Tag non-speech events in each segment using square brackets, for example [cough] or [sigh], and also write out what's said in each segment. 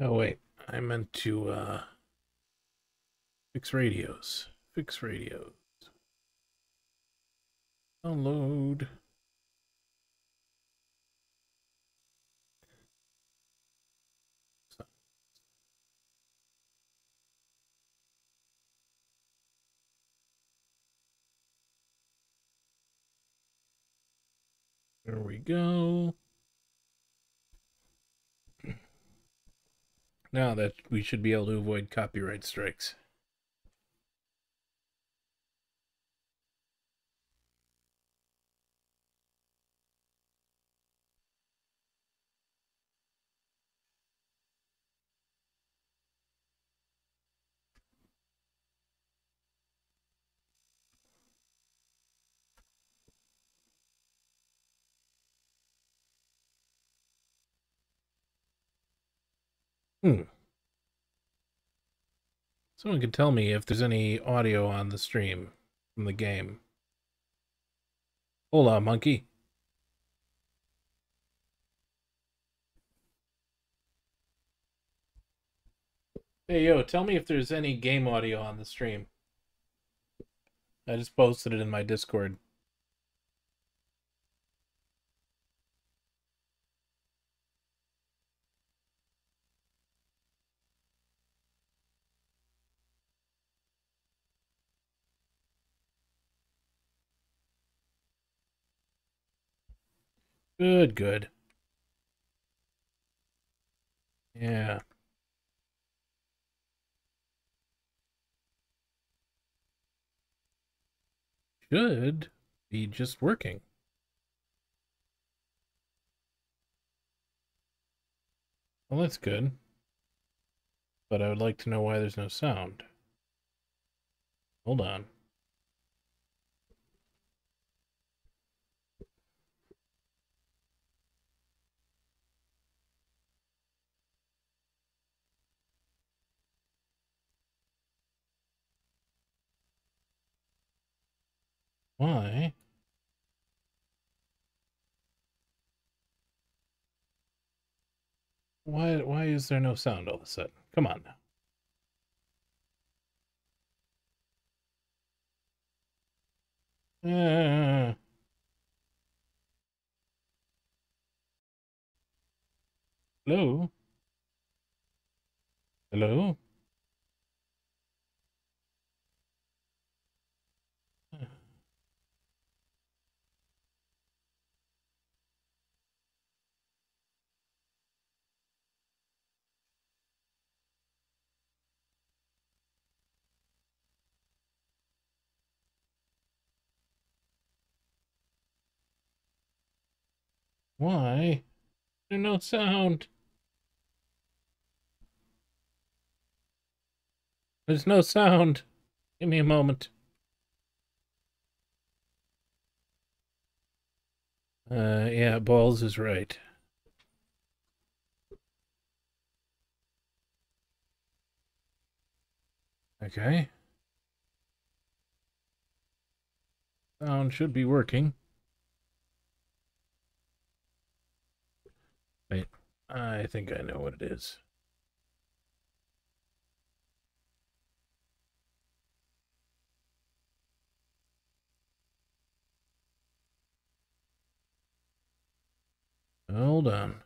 Oh wait, I meant to uh fix radios. Fix radios. Download. There we go. Now that we should be able to avoid copyright strikes. Hmm. Someone can tell me if there's any audio on the stream from the game. Hola, monkey. Hey, yo, tell me if there's any game audio on the stream. I just posted it in my Discord. Good, good. Yeah. Should be just working. Well, that's good. But I would like to know why there's no sound. Hold on. Why? Why why is there no sound all of a sudden? Come on now. Uh, hello? Hello? Why? There's no sound. There's no sound. Give me a moment. Uh, yeah, Balls is right. Okay. Sound should be working. Wait, I think I know what it is. Hold on.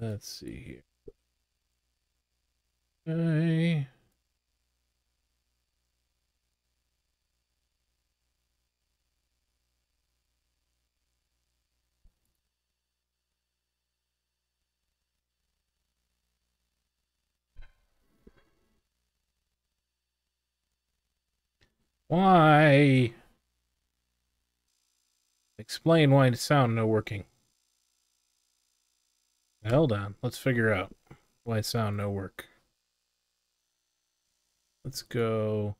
Let's see here. Okay. Why? Explain why the sound no working. Hold on. Let's figure out why sound no work. Let's go.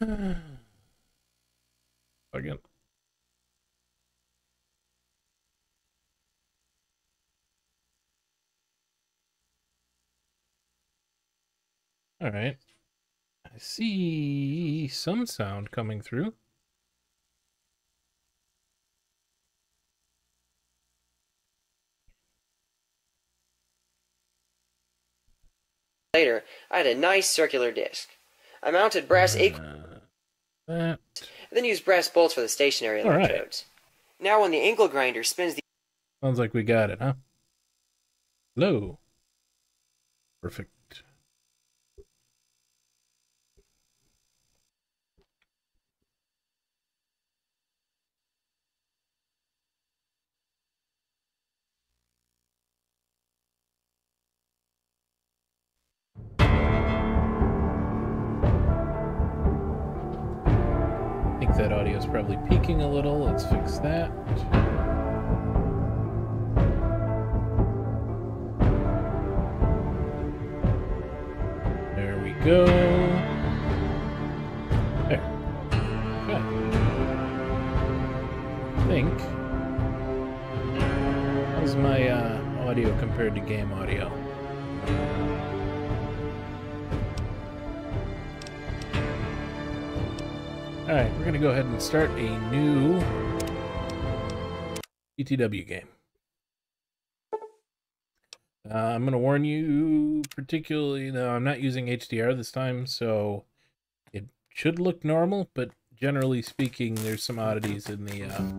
[sighs] Again. All right. I see some sound coming through. Later, I had a nice circular disc. I mounted brass uh, that. then used brass bolts for the stationary All electrodes. Right. Now when the angle grinder spins the Sounds like we got it, huh? No, Perfect. That audio is probably peaking a little. Let's fix that. There we go. There. Think. How's my uh, audio compared to game audio? Alright, we're going to go ahead and start a new TTW game. Uh, I'm going to warn you, particularly, no, I'm not using HDR this time, so it should look normal, but generally speaking, there's some oddities in the uh,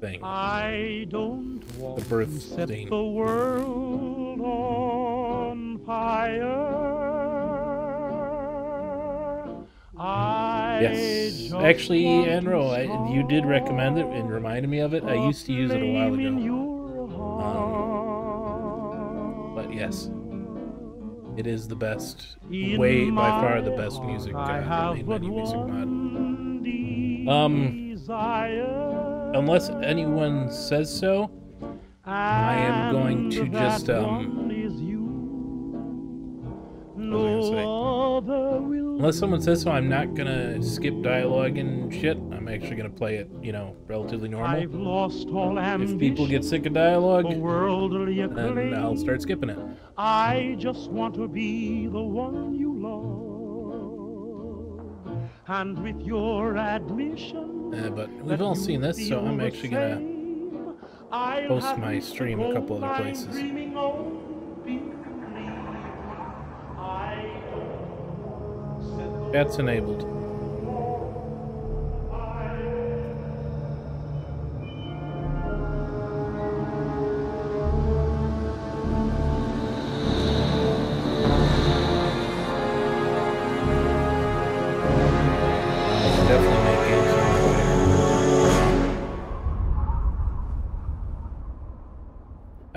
thing. I don't want The birth to set the world on fire. Yes, actually, Enro, I, you did recommend it and reminded me of it. I used to use it a while ago, heart. but yes, it is the best, way by far the best music uh, in any music mod. Um, Unless anyone says so, I am going to just, um, one is you. what was I gonna say? No other will Unless someone says so, I'm not gonna skip dialogue and shit. I'm actually gonna play it, you know, relatively I've normal. lost all ambition If people get sick of dialogue, for worldly acclaim. then I'll start skipping it. I just want to be the one you love. And with your admission, Uh, but we've all seen this, so I'm actually gonna post my stream a couple other places. The enabled. On.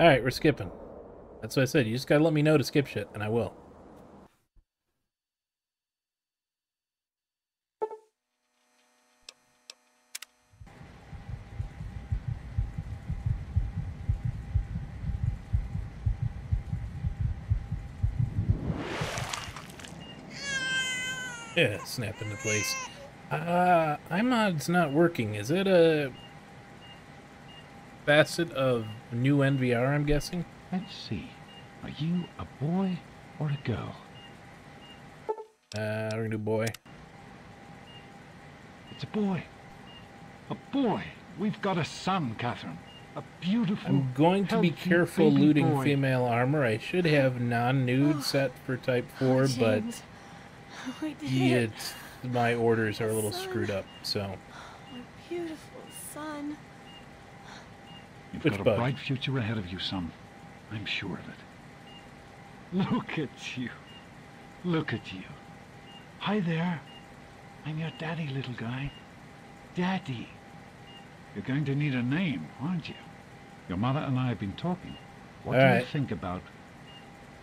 Alright, we're skipping. That's what I said. You just gotta let me know to skip shit, and I will. [laughs] snap into place. Uh, iMod's not working. Is it a facet of new NVR, I'm guessing? Let's see. Are you a boy or a girl? Uh, we're gonna do boy. It's a boy. A boy. We've got a son, Catherine. A beautiful. I'm going to be careful looting boy. female armor. I should have non-nude set for Type 4, but [laughs] we did yet my orders are a little Son. screwed up, so... [gasps] My beautiful son. You've Which got a bug? bright future ahead of you, son. I'm sure of it. Look at you. Look at you. Hi there. I'm your daddy, little guy. Daddy. You're going to need a name, aren't you? Your mother and I have been talking. What All do right. you think about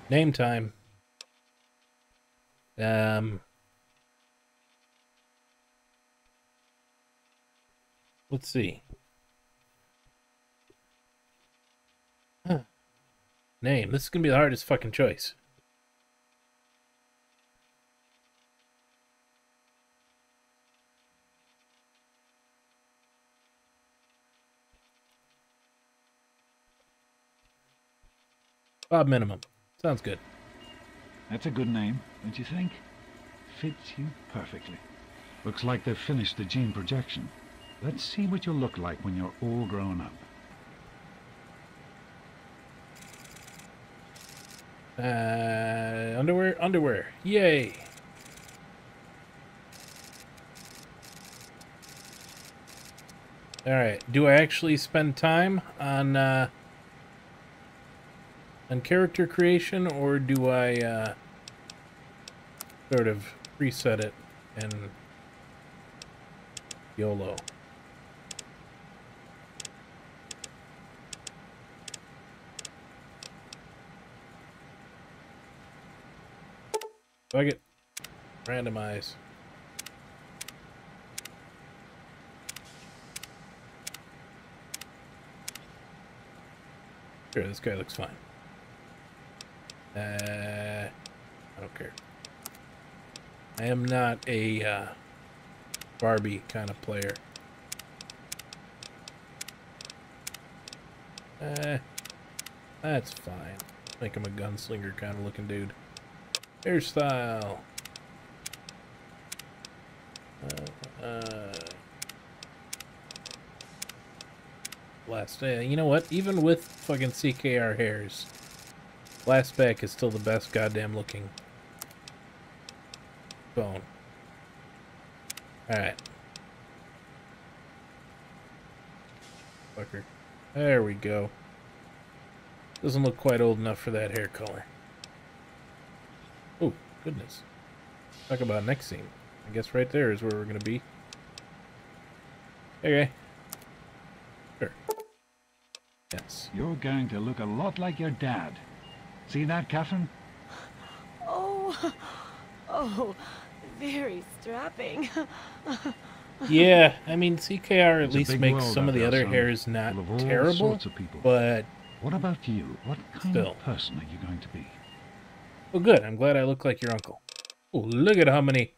Name time. Um... Let's see. Huh. Name. This is gonna be the hardest fucking choice. Bob minimum. Sounds good. That's a good name, don't you think? Fits you perfectly. Looks like they've finished the gene projection. Let's see what you'll look like when you're all grown up. Uh, underwear, underwear. Yay. All right. Do I actually spend time on uh, on character creation, or do I uh, sort of preset it and YOLO? Fuck it. Randomize. Sure, this guy looks fine. Uh, I don't care. I am not a uh, Barbie kind of player. Uh, that's fine. Make him a gunslinger kind of looking dude. Hairstyle. Uh, uh, last, uh, you know what? Even with fucking CKR hairs, last Lastback is still the best goddamn looking phone. Alright. Fucker. There we go. Doesn't look quite old enough for that hair color. Oh, goodness. Talk about next scene. I guess right there is where we're going to be. Okay. Sure. Yes. You're going to look a lot like your dad. See that, Catherine? [laughs] Oh, oh, very strapping. [laughs] Yeah, I mean, CKR at It's least makes some of the other hairs not full of all terrible, sorts of people. but What about you? What kind Still. of person are you going to be? well, good. I'm glad I look like your uncle. Oh, look at how many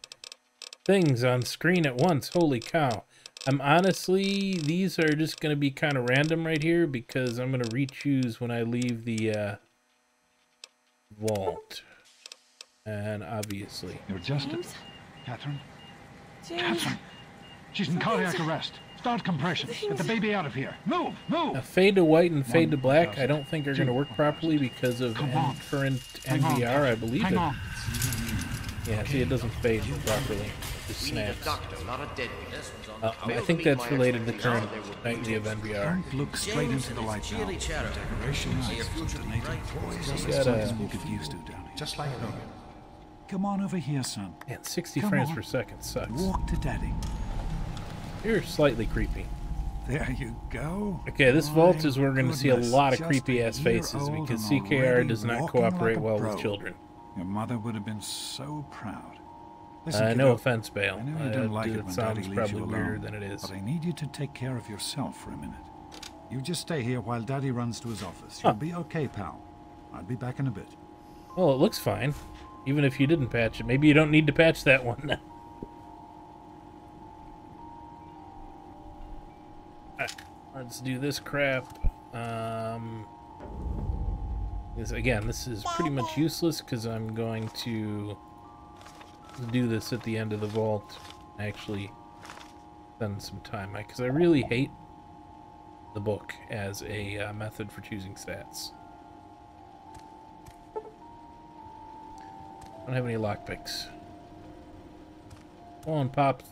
things on screen at once. Holy cow. I'm honestly, these are just going to be kind of random right here because I'm going to re-choose when I leave the uh, vault. And obviously, You're just James? Catherine. James, Catherine. She's in cardiac arrest. Start compression. Get the baby out of here. Move, move. Now, fade to white and fade One to black, I don't think are going to work properly because of N- current NVR. I believe Hang it. on. Yeah, see, it doesn't fade properly. It just a snaps. doctor, not a deadbeat. Uh, I think that's related to the current nightly of NVR. Don't look straight into the light now. Cheery chatter. Decoration lights, donated toys. You It's gotta- something you get used to down here. Just like home. Come on over here, son. Man, 60 Come frames on. per second sucks. Walk to daddy. You're slightly creepy. There you go. Okay, this vault is where we're going to see a lot of creepy ass faces because CKR does not walking like cooperate well with children. Your mother would have been so proud. Listen, Uh, no offense, Bale. I know you Uh, don't like it it when sounds Daddy leaves probably you alone, weirder than it is. But I need you to take care of yourself for a minute. You just stay here while Daddy runs to his office. Huh. You'll be okay, pal. I'll be back in a bit. Well, it looks fine. Even if you didn't patch it. Maybe you don't need to patch that one. [laughs] Ah, Let's do this crap. Um, this, again, this is pretty much useless because I'm going to do this at the end of the vault. Actually, spend some time because I really hate the book as a uh, method for choosing stats. Don't have any lockpicks. Come on, Pops.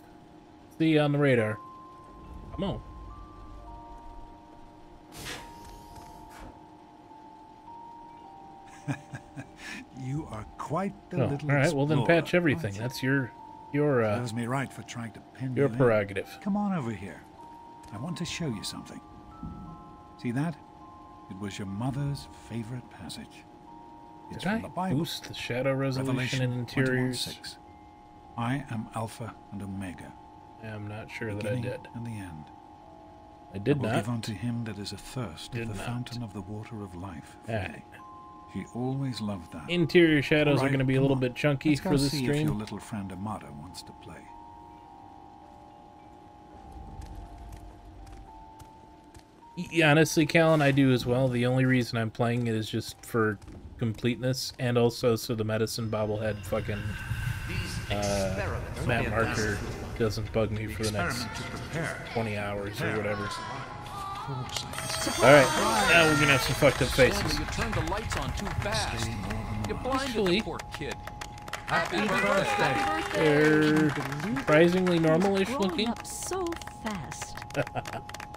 See you on the radar. Come on. [laughs] You are quite the Oh, all little right. Well, then patch everything. That's your your uh, Serves me right for trying to pin your you in. prerogative. Come on over here. I want to show you something. See that? It was your mother's favorite passage. Did I the Bible. boost the shadow resolution Revelation in interiors? 21:6. I am Alpha and Omega, I'm not sure that I did. and the end. I did I will not. give unto him that is athirst Did of the not. fountain of the water of life. Right. She always loved that. Interior shadows All are going to be a little on. bit chunky Let's go for this see if your little friend Amata wants to play. Yeah, honestly, Callan, I do as well. The only reason I'm playing it is just for completeness, and also so the medicine bobblehead fucking These uh, map marker doesn't bug me for the next Experiment to prepare. 20 hours or whatever. All right, now we're gonna have some fucked up faces. you turned the lights on too fast. You blinded Actually- the poor kid. Happy birthday. They're surprisingly normal-ish looking. so fast. [laughs]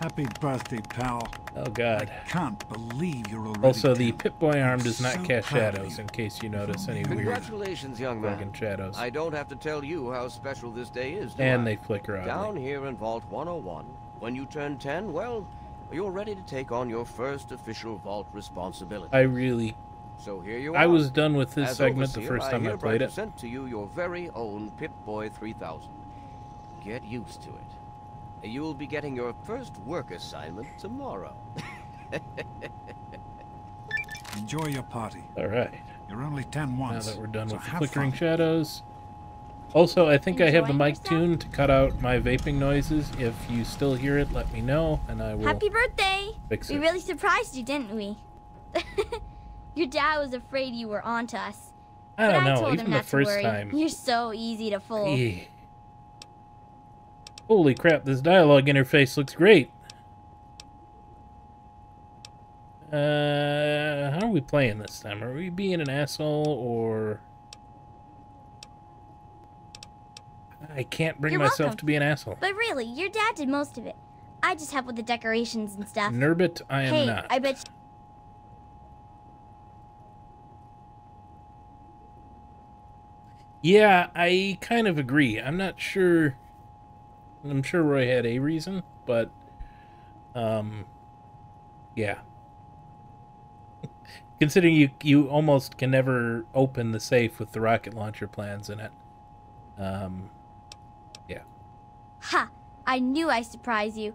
Happy birthday, pal. Oh god. I Can't believe you're already Also, the 10. Pip-Boy arm does not So cast shadows, in case you notice any weird Congratulations, young man. shadows. I don't have to tell you how special this day is, do And I? they flicker out. Down here in Vault 101, when you turn 10, well, you're ready to take on your first official Vault responsibility. I really... so here you are. I was done with this As segment the first time I hereby played it. present to you your very own Pip-Boy 3000. Get used to it. You'll be getting your first work assignment tomorrow. Enjoy your party. Alright, You're only 10 once. now that we're done so with the flickering fun. shadows. Also, I think I have the mic yourself? tuned to cut out my vaping noises. If you still hear it, let me know, and I will Happy birthday! fix We really surprised you, didn't we? [laughs] Your dad was afraid you were onto us. I but don't I know, told even him the not first to worry. time. You're so easy to fool. Holy crap, this dialogue interface looks great. Uh, how are we playing this time? Are we being an asshole or... I can't bring You're myself welcome. to be an asshole. But really, your dad did most of it. I just help with the decorations and stuff. Nurbit, I am hey, not. I bet Yeah, I kind of agree. I'm not sure. I'm sure Roy had a reason, but um, yeah. [laughs] Considering you you almost can never open the safe with the rocket launcher plans in it. Um, yeah. Ha! I knew I surprised you.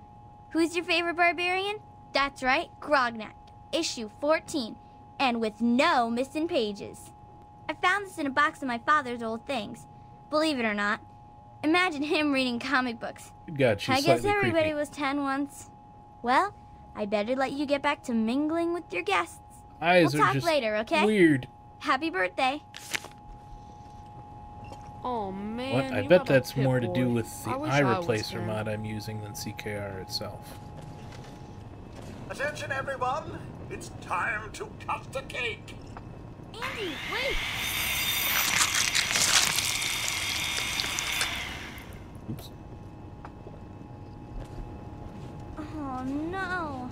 Who's your favorite barbarian? That's right, Grognak. Issue 14. And with no missing pages. I found this in a box of my father's old things. Believe it or not. Imagine him reading comic books. Good God, she's I guess everybody creepy. was 10 once. Well, I better let you get back to mingling with your guests. Eyes we'll are talk just later, okay? weird. Happy birthday. Oh man. What? I you bet that's more to do with the I wish eye replacer mod I'm using than CKR itself. Attention, everyone! It's time to cut the cake! Andy, wait! Oops. Oh no.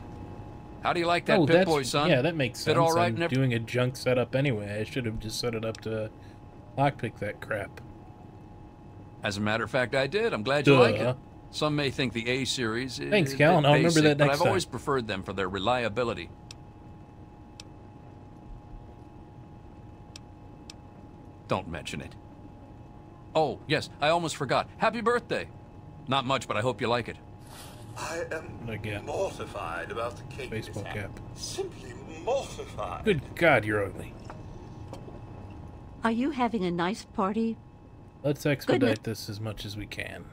How do you like that oh, Pip that's Boy, son? yeah, that makes sense. Fit all right I'm doing a junk setup anyway. I should have just set it up to lockpick that crap. As a matter of fact, I did. I'm glad you like it. Some may think the A series is Thanks, a Cal, I'll remember basic, that but next I've always time. preferred them for their reliability. Don't mention it. Oh, yes, I almost forgot. Happy birthday. Not much, but I hope you like it. I am Again. mortified about the cake Baseball mishap. cap. Simply mortified. Good God, you're ugly. Are you having a nice party? Let's expedite this as much as we can.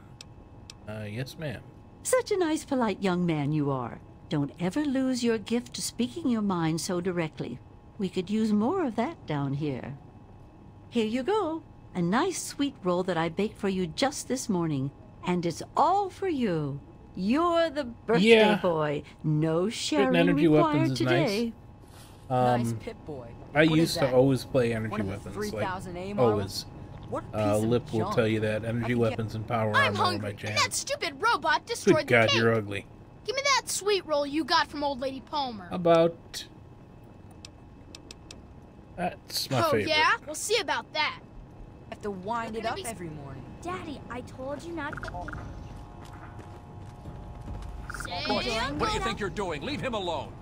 Uh, yes, ma'am. Such a nice, polite young man you are. Don't ever lose your gift to speaking your mind so directly. We could use more of that down here. Here you go. A nice sweet roll that I baked for you just this morning. And it's all for you. You're the birthday Yeah. boy. No sharing energy required weapons is nice. today. nice Um, Pip Boy. I What is used to always play energy One of the weapons. 3000 A Like, always. What a Uh, Lip will junk. tell you that energy get- weapons and power I'm armor are my hungry, jam. and that stupid robot Good destroyed the God, cake. you're ugly. Give me that sweet roll you got from old lady Palmer. About. That's my oh favorite. yeah, we'll see about that. Have to wind it up every morning. Daddy, I told you not to. Butch, Sam, what do you think you're doing? Leave him alone.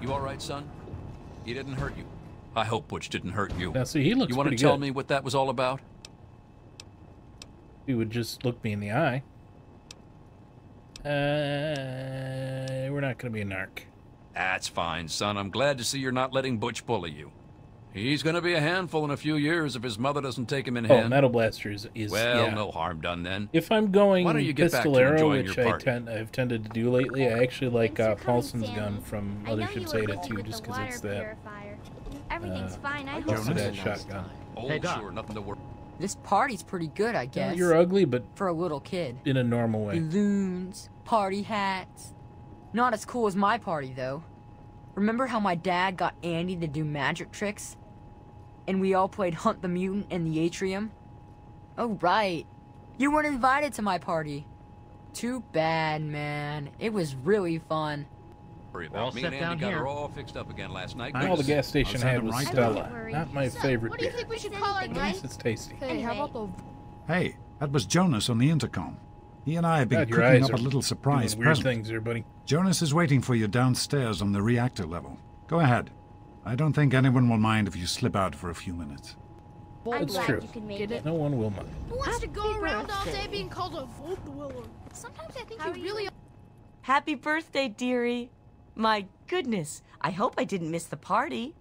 You all right, son? He didn't hurt you. I hope Butch didn't hurt you. Now, see, he looks You want to tell good. me what that was all about? He would just look me in the eye. Uh, we're not going to be a narc. That's fine, son. I'm glad to see you're not letting Butch bully you. He's going to be a handful in a few years if his mother doesn't take him in Oh, hand. Metal Blaster is, is well, yeah. no harm done then. If I'm going Why don't you get back to pistol arrow, enjoying which I tend, I've tended to do lately, I actually like uh, Paulson's gun from I know Mothership you Zeta too, with just because it's that. Everything's uh, fine. I close hope. to that shotgun. Oh, Hey, Doc. sure, nothing to worry. This party's pretty good, I Yeah, guess. you're ugly, but For a little kid. in a normal way. Balloons, party hats. Not as cool as my party, though. Remember how my dad got Andy to do magic tricks? And we all played Hunt the Mutant in the atrium? Oh, right. You weren't invited to my party. Too bad, man. It was really fun. Worry All me set and down Andy got here. her all fixed up again last night. All the gas station had was right Stella. Not my So, favorite what do you think we should call our At guy? it's tasty. Hey, how about the Hey, that was Jonas on the intercom. He and I have been God, cooking up a little surprise doing weird present. things there, buddy. Jonas is waiting for you downstairs on the reactor level. Go ahead. I don't think anyone will mind if you slip out for a few minutes. I'm It's true. you could make it. it? No one will mind. Who wants to go Happy around all day being called a Volkwiller? Sometimes I think How you you? really Happy birthday, dearie. My goodness, I hope I didn't miss the party.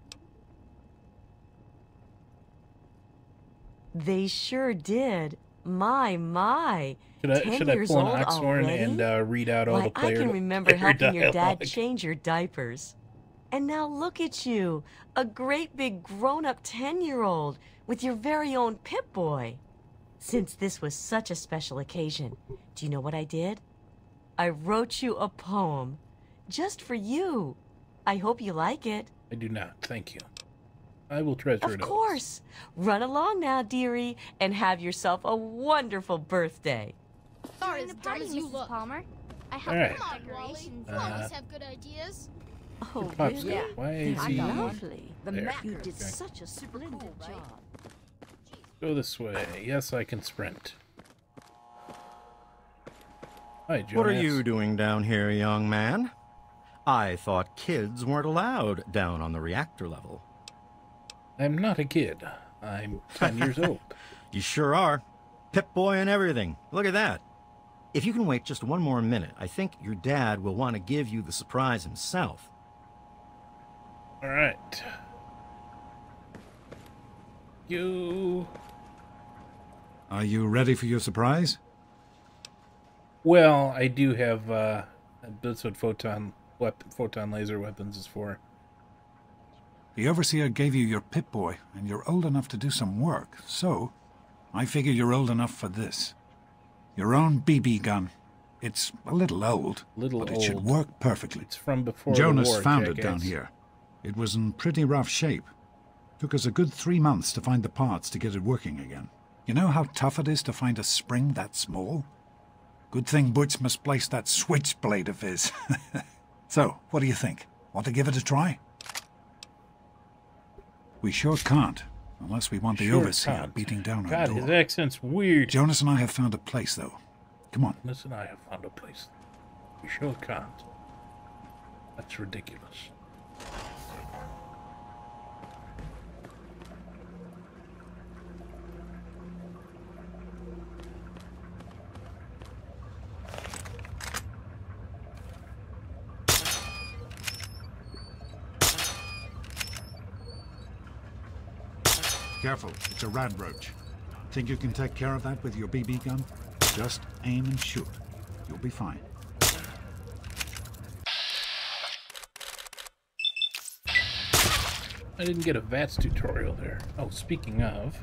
They sure did. My, my. Should I, Ten should I years pull an old oxhorn already? and uh, read out all Why, the player I can remember player helping your dad change your diapers. And now look at you, a great big grown-up 10-year-old with your very own Pip-Boy. Since this was such a special occasion, do you know what I did? I wrote you a poem just for you. I hope you like it. I do not. Thank you. I will treasure Of it. Of course. Run along now, dearie, and have yourself a wonderful birthday. are During as the dumb party, as you Mrs. look. Palmer, I All helped right. Come on, Wally. decorations. You always Uh, have good ideas. Oh, Popsicle. really? Why is That's he? lovely. The There. Mac- You did Okay. such a splendid job. Go this way. Yes, I can sprint. Hi, Jonas. What are you doing down here, young man? I thought kids weren't allowed down on the reactor level. I'm not a kid. I'm 10 years [laughs] old. You sure are. Pip boy and everything. Look at that. If you can wait just one more minute, I think your dad will want to give you the surprise himself. All right. You. Are you ready for your surprise? Well, I do have. uh That's what photon weapon, photon laser weapons is for. The Overseer gave you your Pip-Boy, and you're old enough to do some work, so I figure you're old enough for this. Your own BB gun. It's a little old, Little but it should work perfectly. It's from before Jonas the war. found it down here. It was in pretty rough shape. Took us a good three months to find the parts to get it working again. You know how tough it is to find a spring that small? Good thing Butch misplaced that switchblade of his. [laughs] so, what do you think? Want to give it a try? We sure can't, unless we want the Sure Overseer can't. beating down our door. God, his accent's weird. Jonas and I have found a place, though. Come on. Jonas and I have found a place. We sure can't. That's ridiculous. Careful, it's a rad roach. Think you can take care of that with your BB gun? Just aim and shoot. You'll be fine. I didn't get a VATS tutorial there. Oh, speaking of,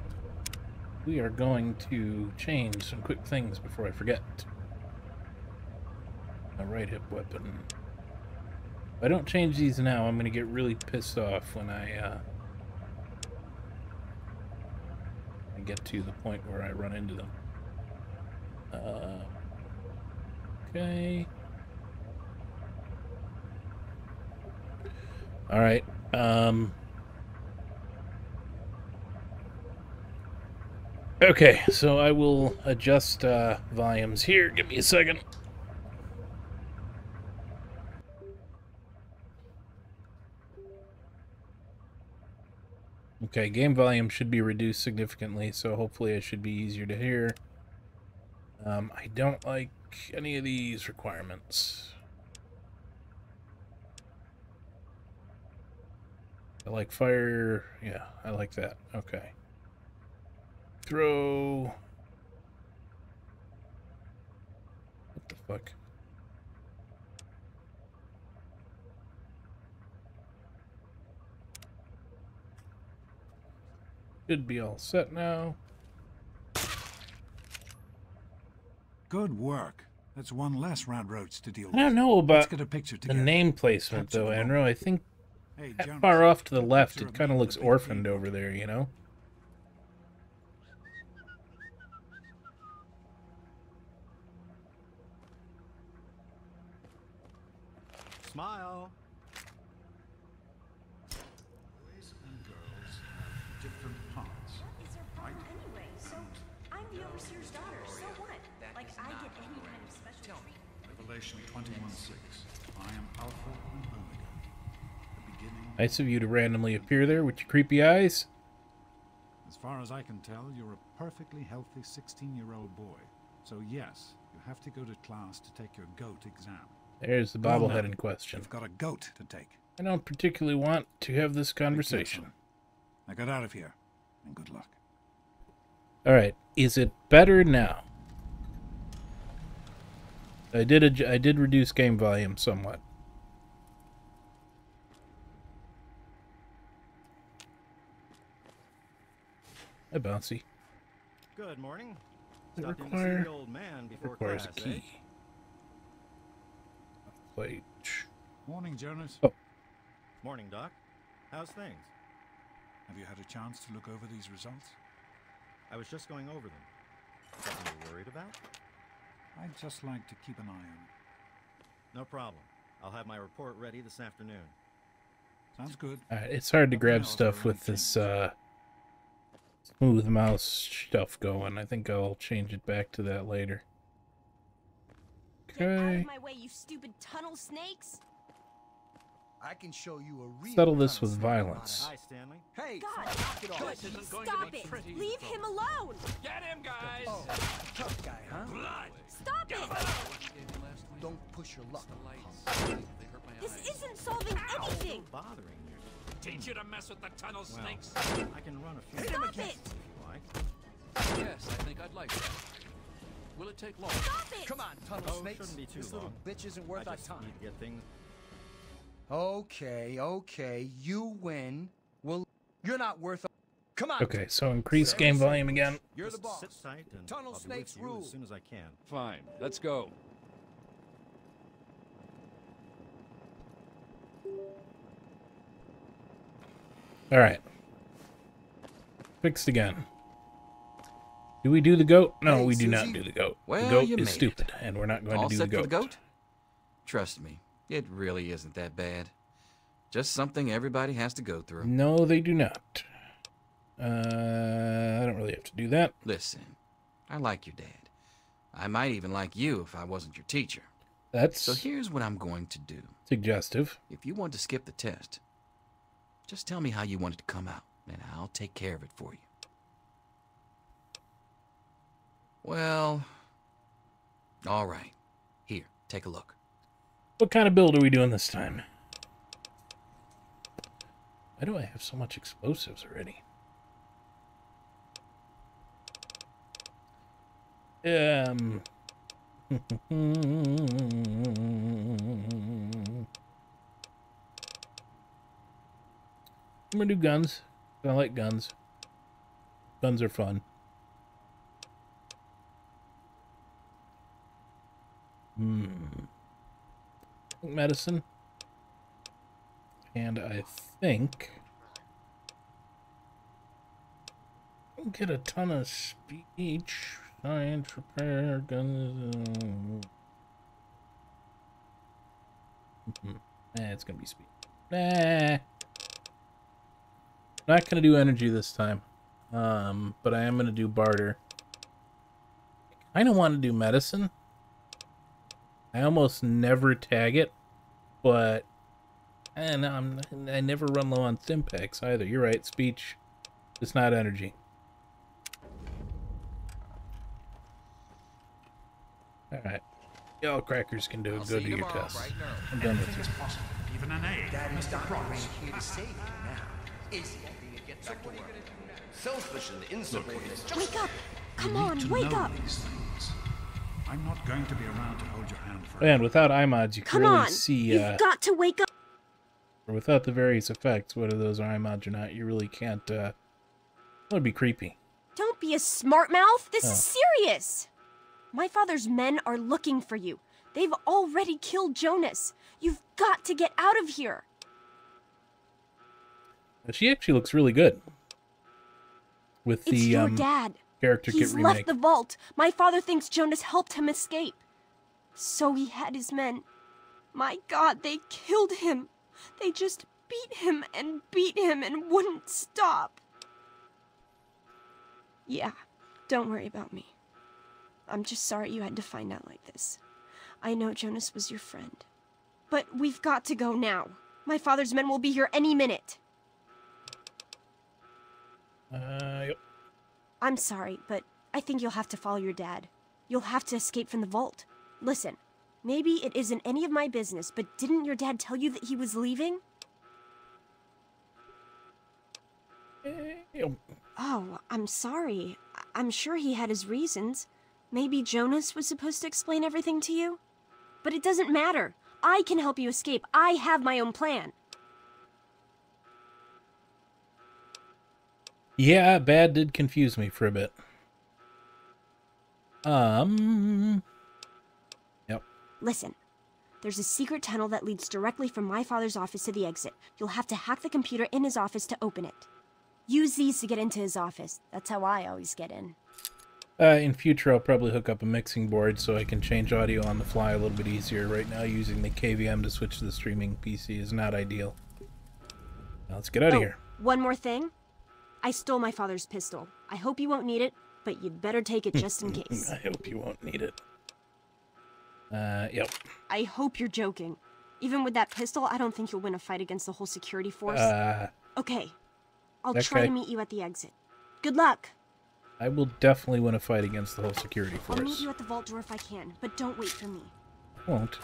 we are going to change some quick things before I forget. A right hip weapon. If I don't change these now, I'm going to get really pissed off when I, uh, I get to the point where I run into them. Uh, okay. All right. Um, okay, so I will adjust uh, volumes here. Give me a second. Okay, game volume should be reduced significantly, so hopefully it should be easier to hear. Um, I don't like any of these requirements. I like fire. Yeah, I like that. Okay. Throw. What the fuck? Should be all set now. Good work. That's one less rad roach to deal with. I don't know about get a picture the name placement though, Enro. I think Hey, that Jonas, far off to the left, it kind of looks orphaned over there. You know. Smile. Boys and girls have different parts, right? Anyway, so I'm the overseer's daughter. So what? Like I get any kind of special Revelation 21:6. I am Alpha and Omega, the beginning. Nice of you to randomly appear there with your creepy eyes. As far as I can tell, you're a perfectly healthy 16-year-old boy. So yes, you have to go to class to take your goat exam. There's the bobblehead in question. You've got a goat to take. I don't particularly want to have this conversation. I got out of here, and good luck. All right, is it better now? I did I did reduce game volume somewhat. Hi, Bouncy. Good morning. Does it Stopped in to see require- the old man before requires class, a eh? key. Wait. Morning, Jonas. Oh. Morning, Doc. How's things? Have you had a chance to look over these results? I was just going over them. Something you're worried about? I'd just like to keep an eye on it. No problem. I'll have my report ready this afternoon. Sounds good. Alright, it's hard to grab stuff with this uh, smooth mouse stuff going. I think I'll change it back to that later. Get out Okay. of my way, you stupid tunnel snakes! I can show you a real Settle this with violence. Hi, Stanley. Hey, God, knock it off. Good. Stop it! Leave him alone! Get him, guys! Oh, tough guy, huh? Blood. Stop it! Don't push your luck. This isn't solving anything! Bothering you. Teach you to mess with the tunnel Well, snakes. I can run a few Stop tests it! if you like. Yes, I think I'd like that. Will it take long? Stop it! Come on, tunnel Oh, snakes. shouldn't be too this long. little bitch isn't worth I our just time. need to get things. Okay, okay, you win. Well, you're not worth. A... Come on. Okay, so increase game volume again. You're the boss. Sit tight and Tunnel I'll be snakes with you rule. as soon as I can. Fine, let's go. Alright. Fixed again. Do we do the goat? No, Hey, we do not do the goat. Well, the goat you is stupid, and we're not going All to do set the goat. for the goat? Trust me, it really isn't that bad. Just something everybody has to go through. No, they do not. Uh, I don't really have to do that. Listen, I like your dad. I might even like you if I wasn't your teacher. That's So here's what I'm going to do. suggestive. If you want to skip the test, just tell me how you want it to come out, and I'll take care of it for you. Well, all right. Here, take a look. What kind of build are we doing this time? Why do I have so much explosives already? Um. [laughs] I'm gonna do guns. I like guns. Guns are fun. Hmm. Medicine. And I think I'll get a ton of speech, science, repair, guns. uh, Nah, it's gonna be speed. Nah. Not gonna do energy this time. Um, but I am gonna do barter. I don't want to do medicine. I almost never tag it, but and I'm I never run low on Stimpaks either. You're right, speech. It's not energy. All right, y'all crackers can do I'll go see do your tomorrow, test. bright and early. I'm done with Anything you. is possible, even an A. Daddy's Mr. doctor Cross. here to save you now. Is he? Get back to work. Selfish and insubordinate. Wake up! Come You on, need to wake know up! these things. I'm not going to be around to hold your hand forever. Man, without iMods, you can Come really on! see. You've Uh, got to wake up! or without the various effects, whether those are iMods or not, you really can't. uh That would be creepy. Don't be a smart mouth! This Oh. is serious! My father's men are looking for you. They've already killed Jonas. You've got to get out of here. She actually looks really good. With It's the your um, dad. character He's kit left the vault. My father thinks Jonas helped him escape. So he had his men. My god, they killed him. They just beat him and beat him and wouldn't stop. Yeah, don't worry about me. I'm just sorry you had to find out like this. I know Jonas was your friend. But we've got to go now. My father's men will be here any minute. Uh, yep. I'm sorry, but I think you'll have to follow your dad. You'll have to escape from the vault. Listen, maybe it isn't any of my business, but didn't your dad tell you that he was leaving? Oh, I'm sorry. I'm sure he had his reasons. Maybe Jonas was supposed to explain everything to you? But it doesn't matter. I can help you escape. I have my own plan. Yeah, bad did confuse me for a bit. Um. Yep. Listen, there's a secret tunnel that leads directly from my father's office to the exit. You'll have to hack the computer in his office to open it. Use these to get into his office. That's how I always get in. Uh, in future, I'll probably hook up a mixing board so I can change audio on the fly a little bit easier. Right now, using the KVM to switch to the streaming PC is not ideal. Now let's get out of Oh, here. One more thing. I stole my father's pistol. I hope you won't need it, but you'd better take it just in [laughs] case. I hope you won't need it. Uh, yep. I hope you're joking. Even with that pistol, I don't think you'll win a fight against the whole security force. Uh, okay. I'll try to meet you at the exit. Good luck. I will definitely win a fight against the whole security force. I'll meet you at the vault door if I can, but don't wait for me. Won't.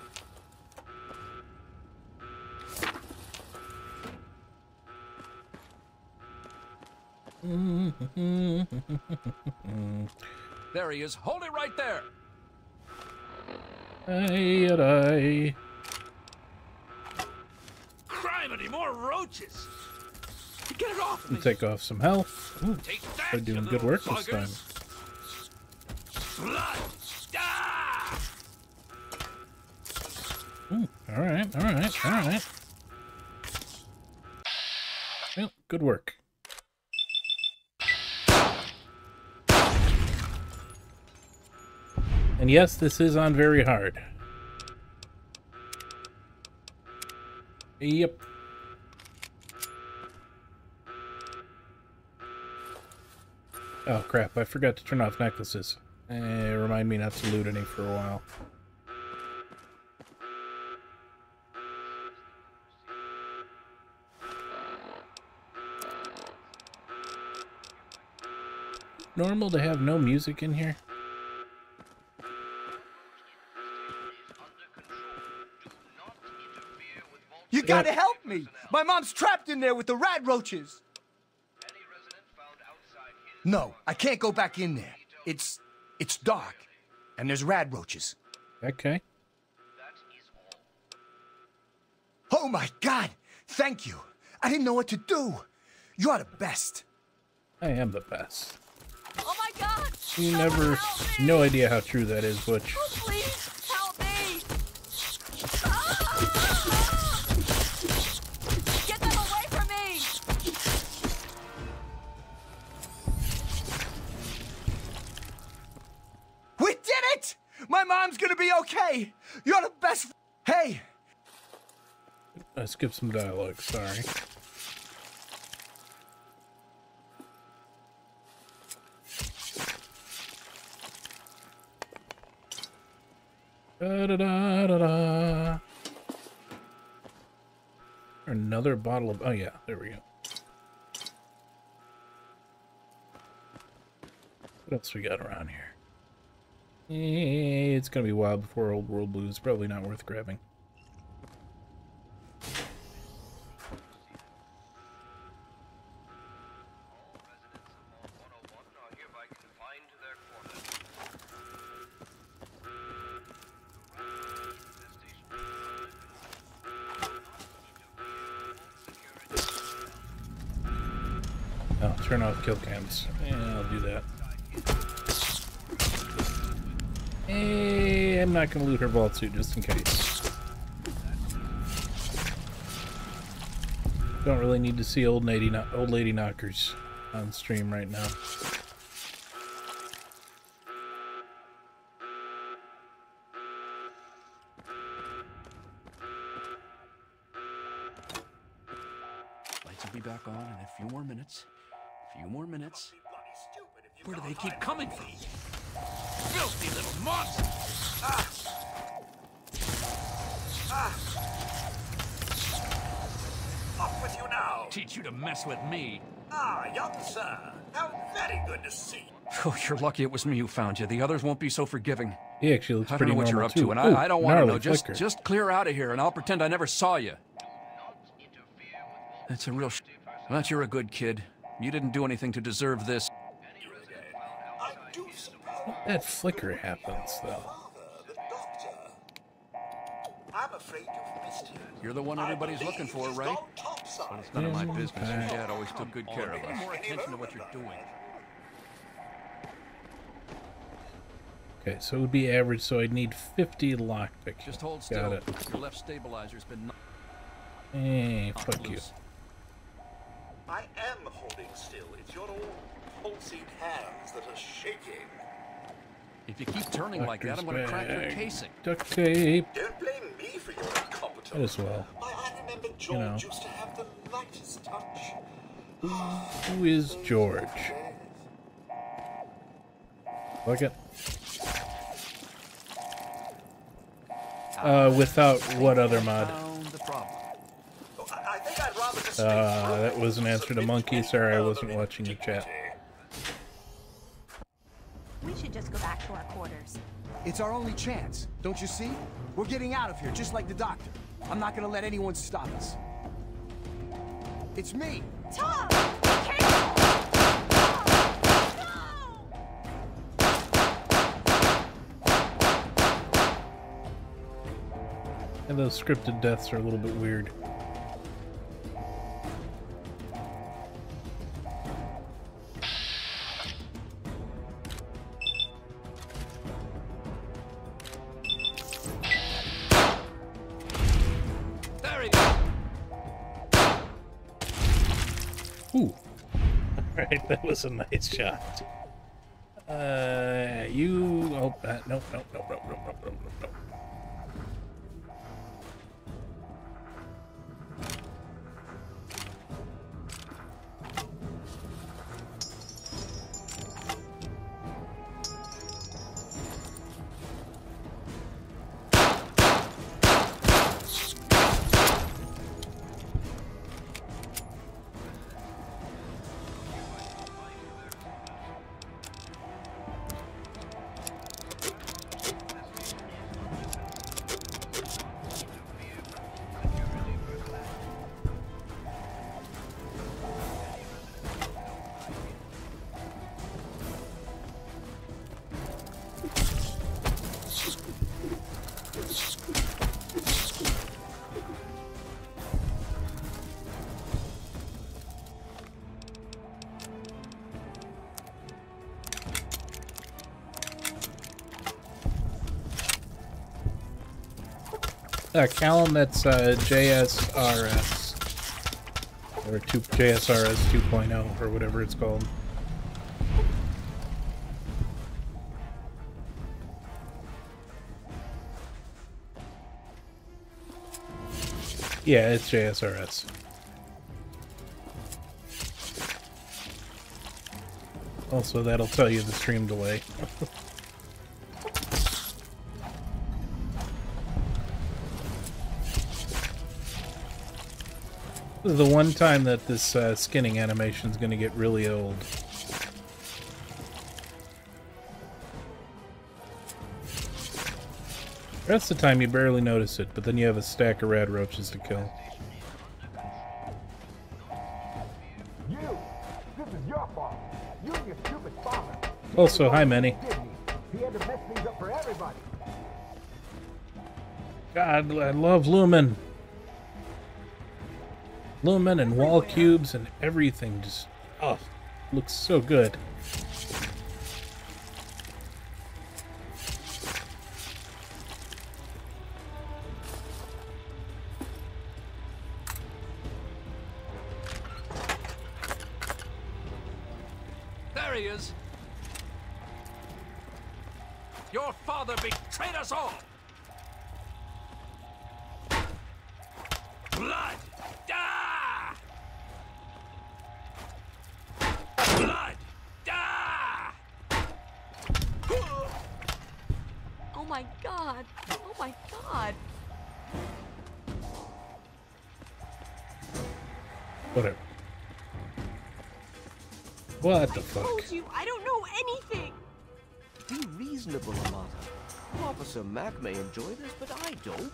[laughs] There he is. Hold it right there. Aye, aye. Criminy, more roaches! Get it off me! Take off some health. Ooh, they're doing good work this time. Blood! Ah! Ooh, all right, all right, all right. Well, good work. And yes, this is on very hard. Yep. Oh crap, I forgot to turn off necklaces. Eh, remind me not to loot any for a while. Normal to have no music in here? Gotta help me! My mom's trapped in there with the rad roaches! No, I can't go back in there. It's. it's dark. And there's rad roaches. Okay. Oh my god! Thank you! I didn't know what to do! You're the best! I am the best. Oh my god! You never, no idea how true that is, Butch. Please be okay! You're the best. Hey! I skipped some dialogue, sorry. Da da da da da. Another bottle of. Oh, yeah, there we go. What else we got around here? It's gonna be a while before Old World Blues. Probably not worth grabbing. Oh, turn off kill cams. Yeah, I'll do that. Eh, I'm not gonna loot her vault suit just in case. Don't really need to see old lady, old lady knockers on stream right now. You're lucky it was me who found you. The others won't be so forgiving. He actually looks I don't pretty know what you're up too. to, and Ooh, I, I don't want to know. Just, flicker. just clear out of here, and I'll pretend I never saw you. That's a real. Sh- but you're a good kid. You didn't do anything to deserve this. That flicker happens though. I'm afraid you've missed him. You're the one everybody's looking for, right? Well, it's none of my business. Your dad always took good care of Pay us. more attention to what you're doing. Okay, so it would be average, so I'd need 50 lockpick. Just hold Got still. it. Your left stabilizer's been. Hey, eh, fuck you. I am holding still. It's your old pulsing hands that are shaking. If you keep turning like that, I'm gonna crack your casing. Duct tape. Don't blame me for your incompetence. Might as well. I, I remember George know. used to have the lightest touch. Who is George? Look it. Uh, without what other mod? I think I'd rather just Uh, that was an answer to Monkey. Sorry, I wasn't watching the chat. We should just go back to our quarters. It's our only chance, don't you see? We're getting out of here, just like the doctor. I'm not gonna let anyone stop us. It's me! Tom! And those scripted deaths are a little bit weird. There he is. Ooh. [laughs] Alright, that was a nice shot. Uh, you. Oh, uh, nope, nope, nope, nope, nope, nope, nope, nope, Uh, Callum, that's uh, JSRS. Or two, JSRS 2.0, or whatever it's called. Yeah, it's JSRS. Also, that'll tell you the stream delay. [laughs] the one time that this uh, skinning animation is going to get really old. The rest of the time you barely notice it, but then you have a stack of rad roaches to kill. You! This is your fault. You and your stupid father. Also, hi, Manny. He had to mess things up for everybody. God, I love Lumen. Lumen and wall cubes and everything just, oh, looks so good. What the I fuck? told you, I don't know anything. Be reasonable, Amata. Officer Mack may enjoy this, but I don't.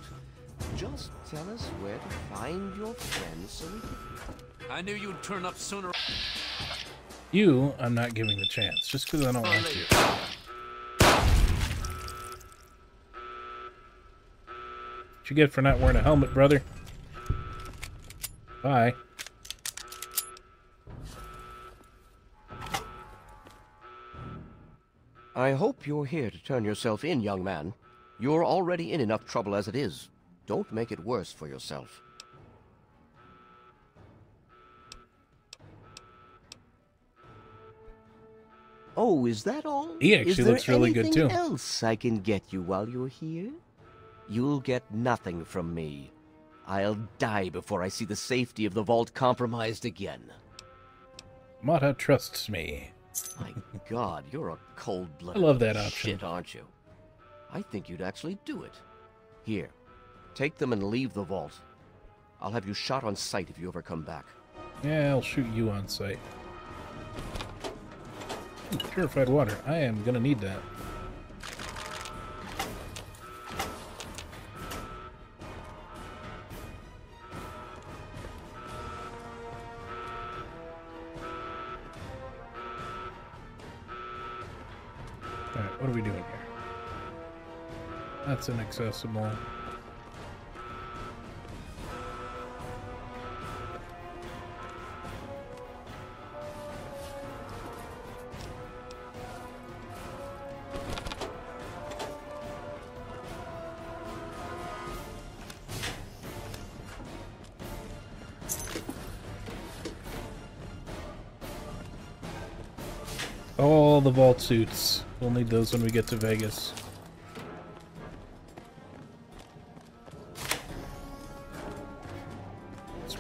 Just tell us where to find your friends so we can... I knew you'd turn up sooner. You, I'm not giving the chance, just because I don't want to. What you get for not wearing a helmet, brother? Bye. I hope you're here to turn yourself in, young man. You're already in enough trouble as it is. Don't make it worse for yourself. Oh, is that all? He actually looks really good, anything too. else I can get you while you're here? You'll get nothing from me. I'll die before I see the safety of the vault compromised again. Mata trusts me. My God, you're a cold-blooded I love that option. shit, aren't you? I think you'd actually do it. Here, take them and leave the vault. I'll have you shot on sight if you ever come back. Yeah, I'll shoot you on sight. Ooh, purified water. I am gonna need that. That's inaccessible. All the vault suits. We'll need those when we get to Vegas.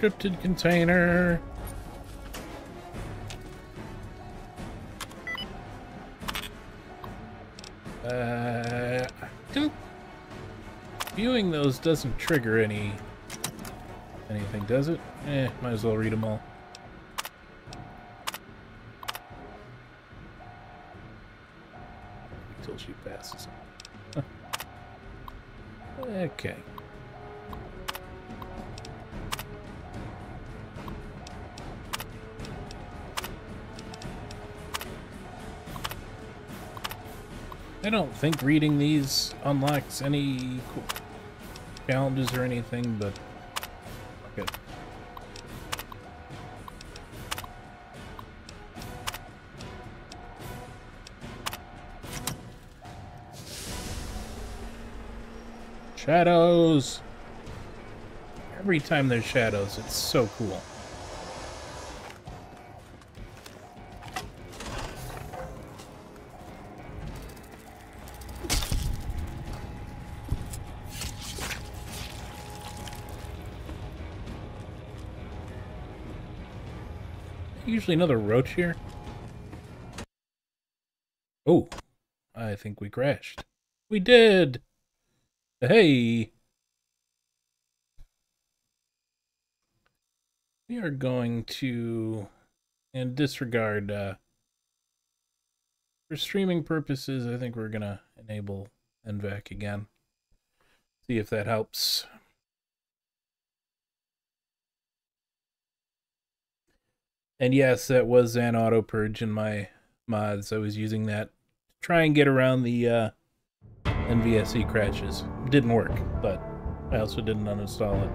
Scripted container. Uh, viewing those doesn't trigger any anything, does it? Eh, might as well read them all. Think reading these unlocks any challenges or anything, but good. Shadows! Every time there's shadows, it's so cool. Usually another roach here. Oh, I think we crashed. We did! Hey! We are going to and disregard uh for streaming purposes, I think we're gonna enable NVAC again. See if that helps. And yes, that was an auto purge in my mods. I was using that to try and get around the uh, NVSE crashes. Didn't work, but I also didn't uninstall it.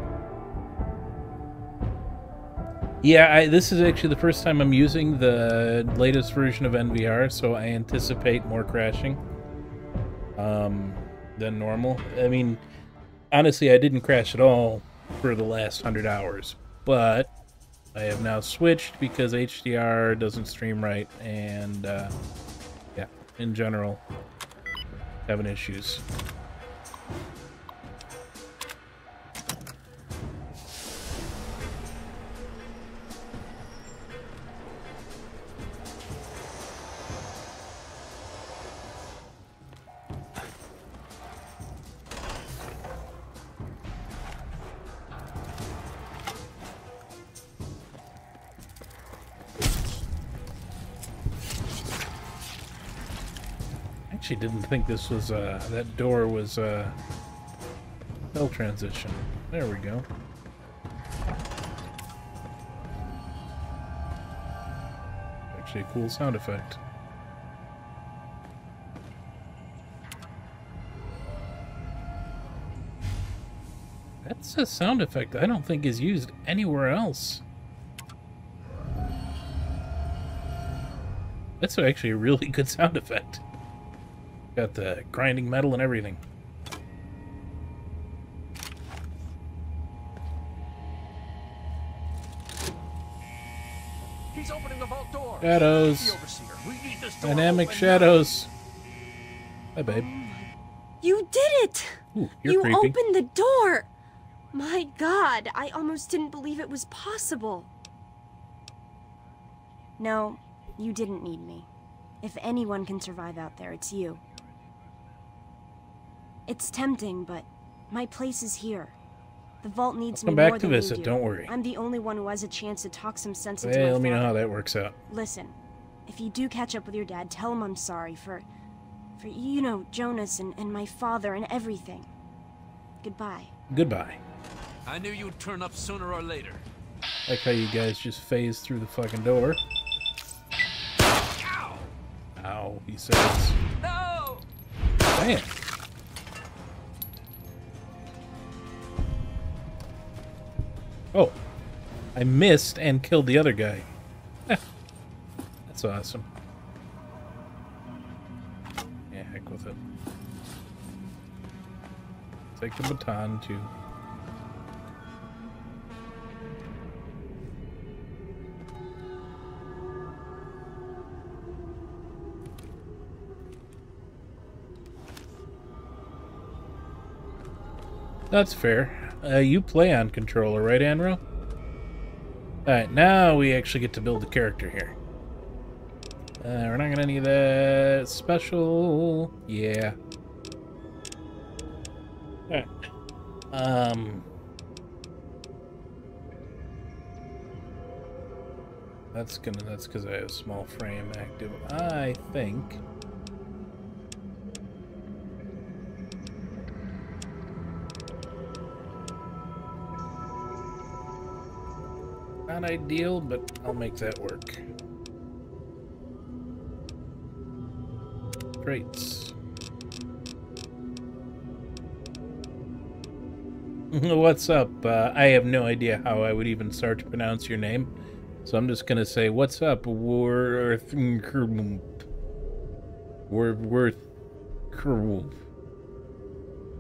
Yeah, I, this is actually the first time I'm using the latest version of NVR, so I anticipate more crashing um, than normal. I mean, honestly, I didn't crash at all for the last hundred hours, but I have now switched because HDR doesn't stream right, and uh, yeah, in general, having issues. Think this was uh, that door was uh, cell transition. There we go. Actually, a cool sound effect. That's a sound effect I don't think is used anywhere else. That's actually a really [laughs] good sound effect. Got the grinding metal and everything. He's opening the vault door. Shadows. We need this door Dynamic open shadows. Hi, babe. You did it! Ooh, you're you creepy. opened the door! My god, I almost didn't believe it was possible. No, you didn't need me. If anyone can survive out there, it's you. It's tempting, but my place is here. The vault needs I'll come me back more to than you visit, do. don't worry. I'm the only one who has a chance to talk some sense into Hey, my let me know how that works out. Listen, if you do catch up with your dad, tell him I'm sorry for, for you know, Jonas and, and my father and everything. Goodbye. Goodbye. I knew you'd turn up sooner or later. Like how you guys just phased through the fucking door. Ow! Ow, he says. No! Damn. I missed and killed the other guy. [laughs] That's awesome. Yeah, heck with it. Take the baton too. That's fair. Uh, you play on controller, right, Anro? Alright, now we actually get to build the character here. Uh, we're not gonna need that special. Yeah. Alright. Um. That's gonna. That's because I have small frame active. I think. Not ideal, but I'll make that work. Traits. [laughs] What's up? Uh, I have no idea how I would even start to pronounce your name. So I'm just gonna say, what's up, Worth... Worth... Worth...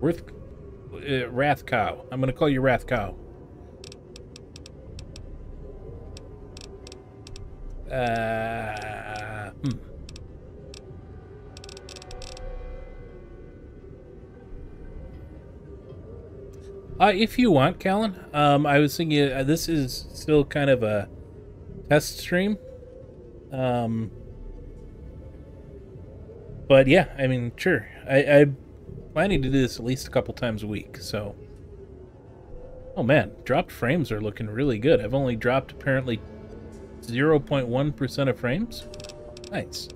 Worth... Uh, Wrath Cow. I'm gonna call you Wrath. Uh, hmm. Uh, if you want, Callan. Um, I was thinking uh, this is still kind of a test stream. Um, but yeah, I mean, sure. I, I'm planning to do this at least a couple times a week. So, oh man, dropped frames are looking really good. I've only dropped apparently 0.1% of frames. Nice.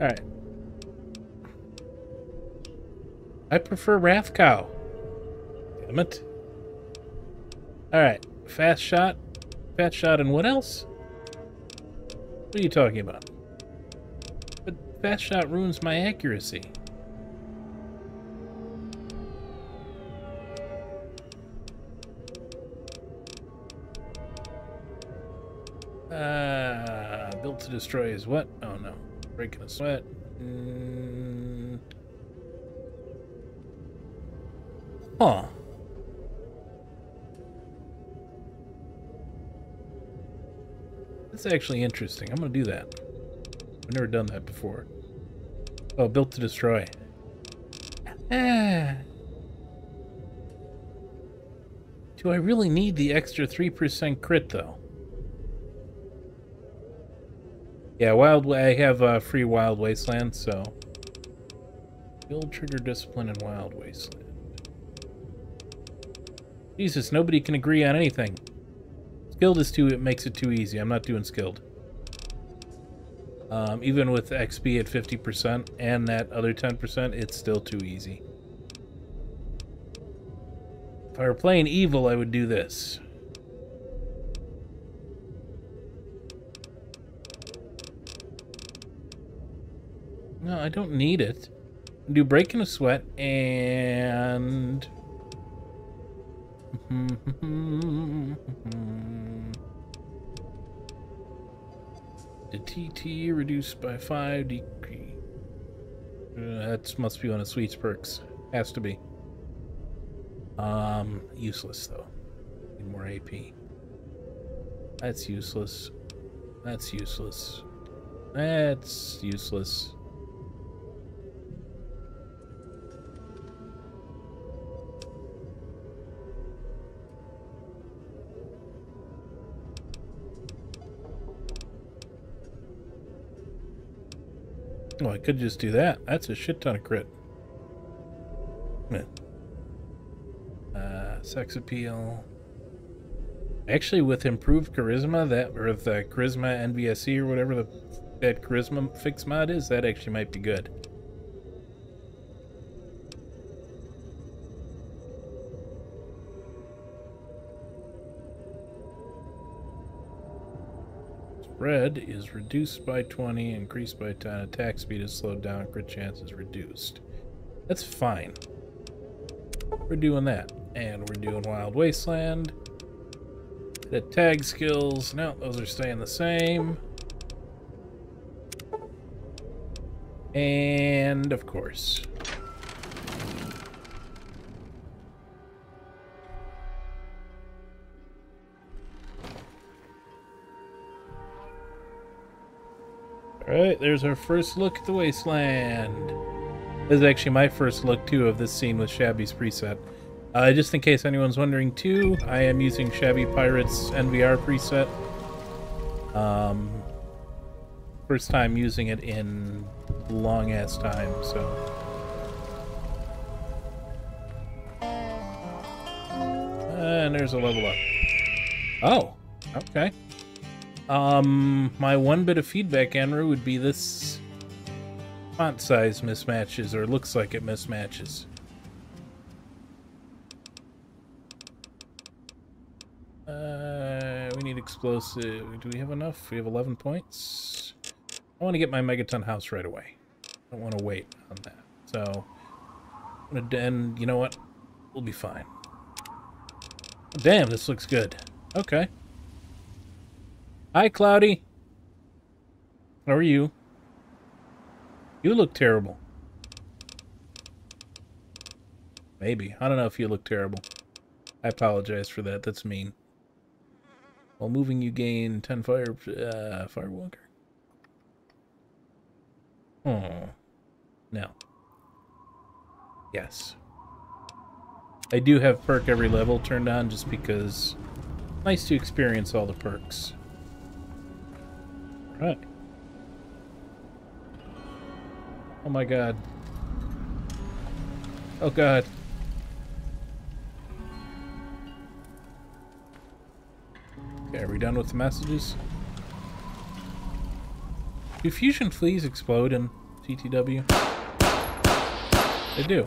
All right. I prefer Wrath Cow. Damn it. Alright. Fast shot. Fast shot and what else? What are you talking about? But fast shot ruins my accuracy. Destroy is what? Oh no. Breaking a sweat. Mm. Huh. That's actually interesting. I'm gonna do that. I've never done that before. Oh, built to destroy. Ah. Do I really need the extra 3% crit, though? Yeah, Wild I have uh, free Wild Wasteland, so... Build Trigger Discipline and Wild Wasteland. Jesus, nobody can agree on anything. Skilled is too, it makes it too easy. I'm not doing skilled. Um, even with XP at 50% and that other 10%, it's still too easy. If I were playing evil, I would do this. No, I don't need it. Do breaking a sweat and [laughs] the TT reduced by five decrease. Uh, that must be one of Sweet's perks. Has to be. Um, useless though. Need more AP. That's useless. That's useless. That's useless. Oh, I could just do that. That's a shit ton of crit. Uh, sex appeal. Actually, with improved charisma, that or the charisma NVSC or whatever the that charisma fix mod is, that actually might be good. Spread is reduced by 20, increased by 10, attack speed is slowed down, crit chance is reduced. That's fine. We're doing that. And we're doing Wild Wasteland. The tag skills, no, those are staying the same. And, of course, Alright, there's our first look at the wasteland. This is actually my first look, too, of this scene with Shabby's preset. Uh, just in case anyone's wondering, too, I am using Shabby Pirates NVR preset. Um, first time using it in long-ass time, so... And there's a level up. Oh, okay. Um, my one bit of feedback, Andrew, would be this font size mismatches, or looks like it mismatches. Uh, we need explosive. Do we have enough? We have 11 points. I want to get my megaton house right away. I don't want to wait on that. So, and you know what? We'll be fine. Damn, this looks good. Okay. Hi, Cloudy. How are you? You look terrible. Maybe. I don't know if you look terrible. I apologize for that. That's mean. While moving, you gain 10 fire... Uh, firewalker. Oh. No. Yes. I do have perk every level turned on just because... Nice to experience all the perks. Right. Oh my god. Oh god. Okay, are we done with the messages? Do fusion fleas explode in TTW? They do.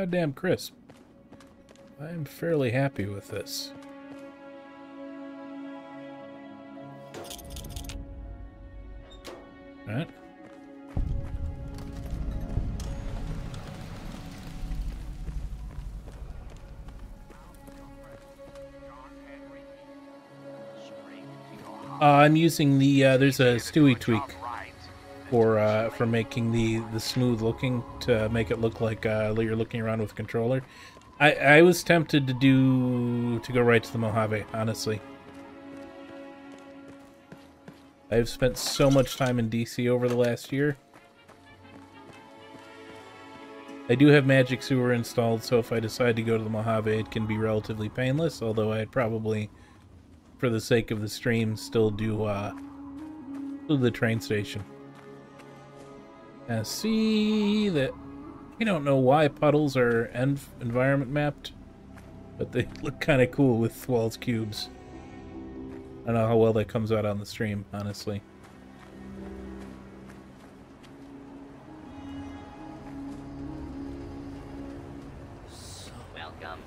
goddamn crisp. I'm fairly happy with this. Alright. Uh, I'm using the, uh, there's a Stewie tweak for uh, for making the the smooth looking to make it look like uh, you're looking around with a controller. I I was tempted to do to go right to the Mojave, honestly. I've spent so much time in DC over the last year. I do have Magic Sewer installed, so if I decide to go to the Mojave, it can be relatively painless, although I'd probably, for the sake of the stream, still do, uh, do the train station. Now see that I don't know why puddles are env environment mapped, but they [laughs] look kind of cool with walls cubes. I don't know how well that comes out on the stream, honestly. Welcome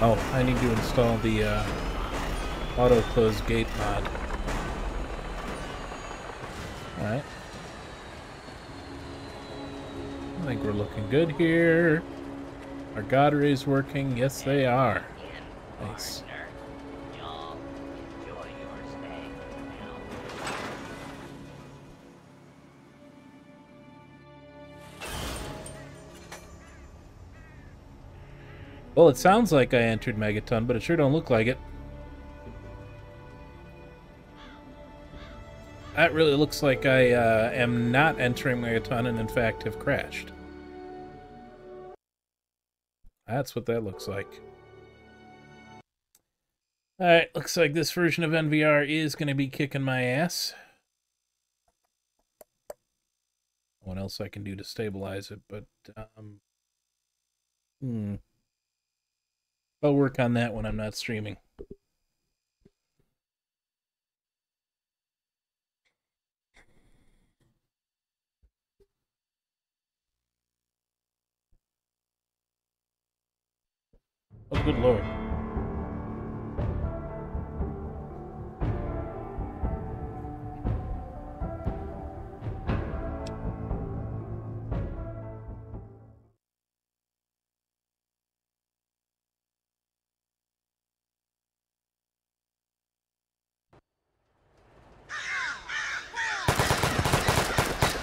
Oh, I need to install the uh, auto close gate mod. Alright. I think we're looking good here. Our God rays working. Yes, they are. Nice. Well, it sounds like I entered Megaton, but it sure don't look like it. That really looks like I uh, am not entering Megaton and in fact have crashed. That's what that looks like. Alright, looks like this version of NVR is going to be kicking my ass. What else I can do to stabilize it, but, um... Hmm. I'll work on that when I'm not streaming. Oh, good lord.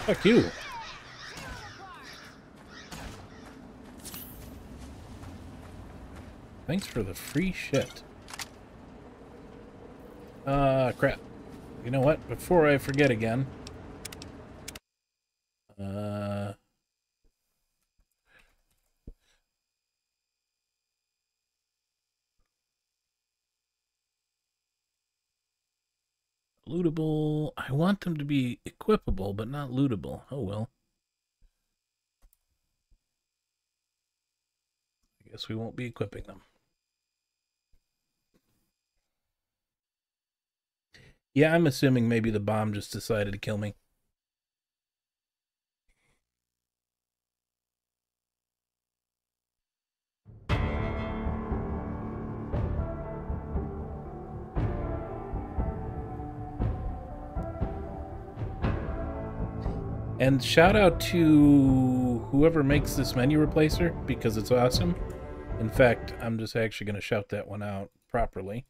Fuck you. Thanks for the free shit. Uh, crap. You know what? Before I forget again. Uh... Lootable. I want them to be equipable, but not lootable. Oh well. I guess we won't be equipping them. Yeah, I'm assuming maybe the bomb just decided to kill me. And shout out to whoever makes this menu replacer because it's awesome. In fact, I'm just actually going to shout that one out properly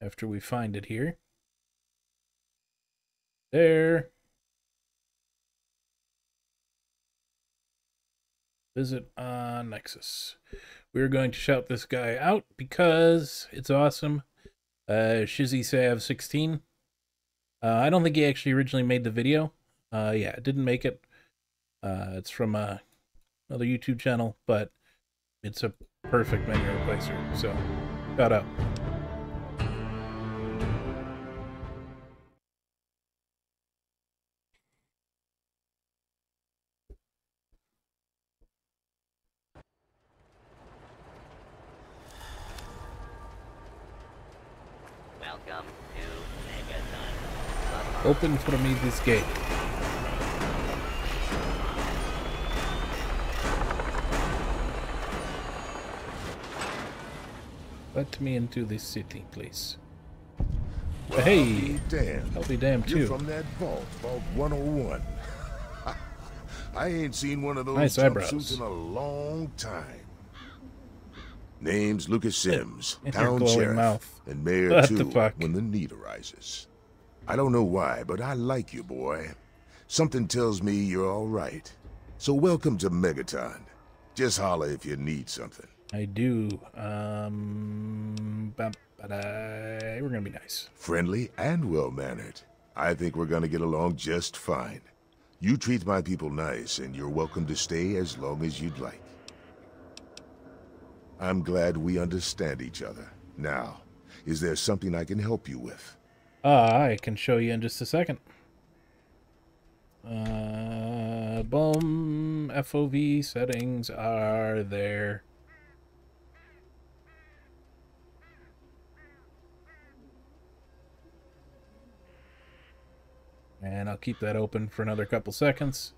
after we find it here. There. Visit on Nexus. We're going to shout this guy out because it's awesome. Uh, Shizzy Sav 16. Uh, I don't think he actually originally made the video. Uh, yeah, it didn't make it. Uh, it's from uh, another YouTube channel, but it's a perfect menu replacer. So, shout out. Open for me this gate. Let me into this city, please. Well, hey, I'll be damned. I'll be damned You're too. from that vault, Vault 101. [laughs] I ain't seen one of those Nice eyebrows. jumpsuits in a long time. Name's Lucas Simms, [laughs] town sheriff, mouth. and mayor What too the fuck? when the need arises. I don't know why, but I like you, boy. Something tells me you're all right. So welcome to Megaton. Just holler if you need something. I do. Um, ba- ba-da. we're gonna be nice. Friendly and well-mannered. I think we're gonna get along just fine. You treat my people nice, and you're welcome to stay as long as you'd like. I'm glad we understand each other. Now, is there something I can help you with? Uh, I can show you in just a second. Uh, boom. FOV settings are there. And I'll keep that open for another couple seconds.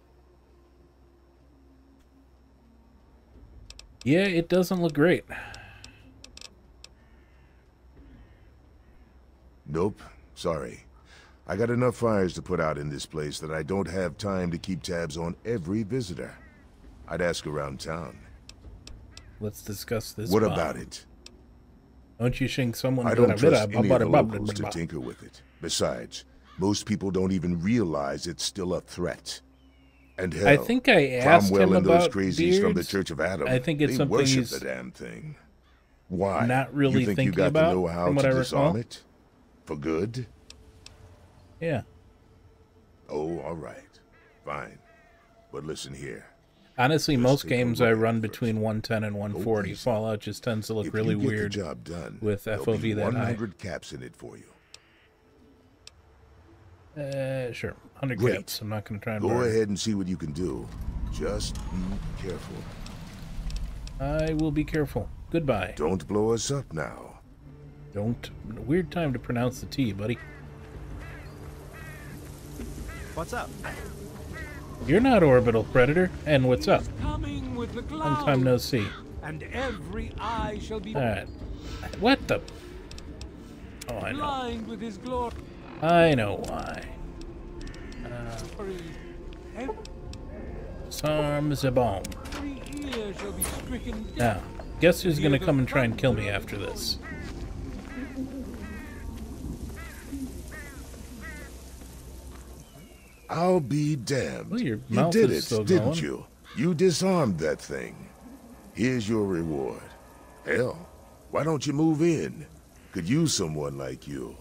Yeah, it doesn't look great. Nope. Sorry. I got enough fires to put out in this place that I don't have time to keep tabs on every visitor. I'd ask around town. Let's discuss this. what bomb. about it? Don't you think someone I don't trust any of the locals to tinker with it. Besides, most people don't even realize it's still a threat. And hell, I think I asked Cromwell him and those about crazies from the. Church of Atom. I think it's they something worship the damn thing. Why? not really you think thinking you got about, the know-how from what to I disarm it? For good? Yeah. Oh, all right. Fine. But listen here. Honestly, most games I run between 110 and 140. easy. Fallout just tends to look If really weird job done, with FOV be that high. 100 caps in it for you. Uh, sure. 100 Great. caps. I'm not going to try and Go bargain. ahead and see what you can do. Just be careful. I will be careful. Goodbye. Don't blow us up now. Don't. Weird time to pronounce the T, buddy. What's up? You're not Orbital Predator. And what's up? Coming with the Long time no see. and every eye shall be Alright. What the? Oh, I know. blind with his glory. I know why. Disarm the bomb. ear shall be stricken Now, guess who's gonna come and try and kill me after this? I'll be damned. Well, your you did it, didn't going. you? You disarmed that thing. Here's your reward. Hell, why don't you move in? Could use someone like you.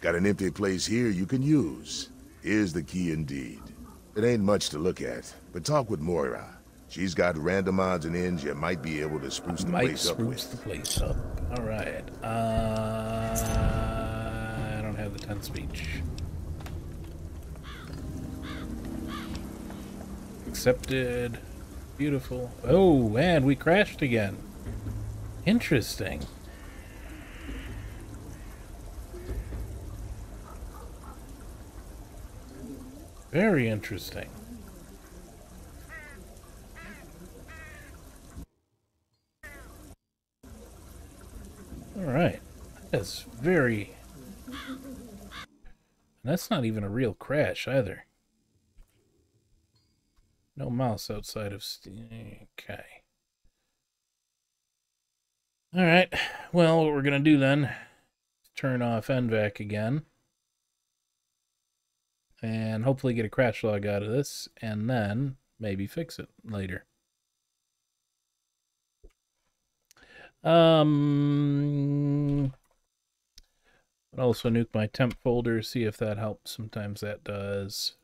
Got an empty place here you can use. Here's the key indeed. It ain't much to look at, but talk with Moira. She's got random odds and ends you might be able to spruce the Might place up spruce with. the place up. Alright. Uh, I don't have the 10 speech. Accepted. Beautiful. Oh, and we crashed again. Interesting. Very interesting. Alright. That's very... That's not even a real crash either. No mouse outside of. Okay. Alright. Well, what we're going to do then is turn off NVAC again. And hopefully get a crash log out of this. And then maybe fix it later. Um, also nuke my temp folder, see if that helps. Sometimes that does.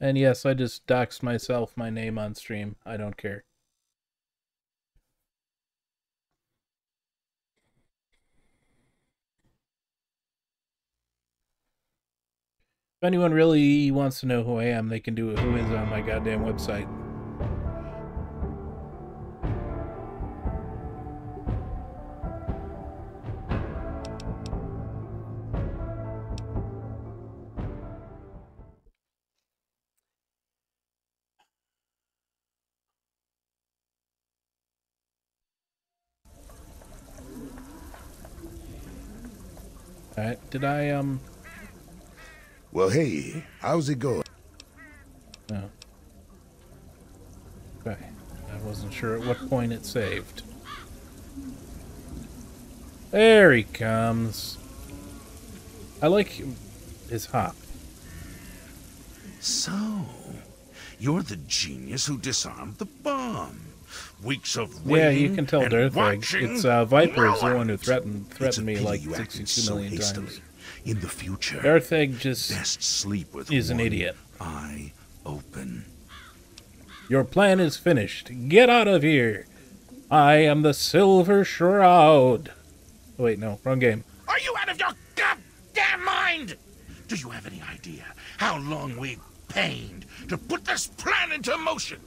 And yes, I just doxed myself my name on stream. I don't care. If anyone really wants to know who I am, they can do it. Who is on my goddamn website? Did I, um... Well, hey, how's it going? No. Okay. Uh, Wasn't sure at what point it saved. There he comes. I like his hop. So, you're the genius who disarmed the bomb. Weeks of Yeah, you can tell watching. It's uh, Viper is the one who threatened threatened me like you acted 62 so million hastily. times. In the future, Darth Egg just best sleep with is an idiot. eye open. Your plan is finished. Get out of here. I am the Silver Shroud. Oh, wait, no, wrong game. Are you out of your goddamn mind? Do you have any idea how long we've pained to put this plan into motion?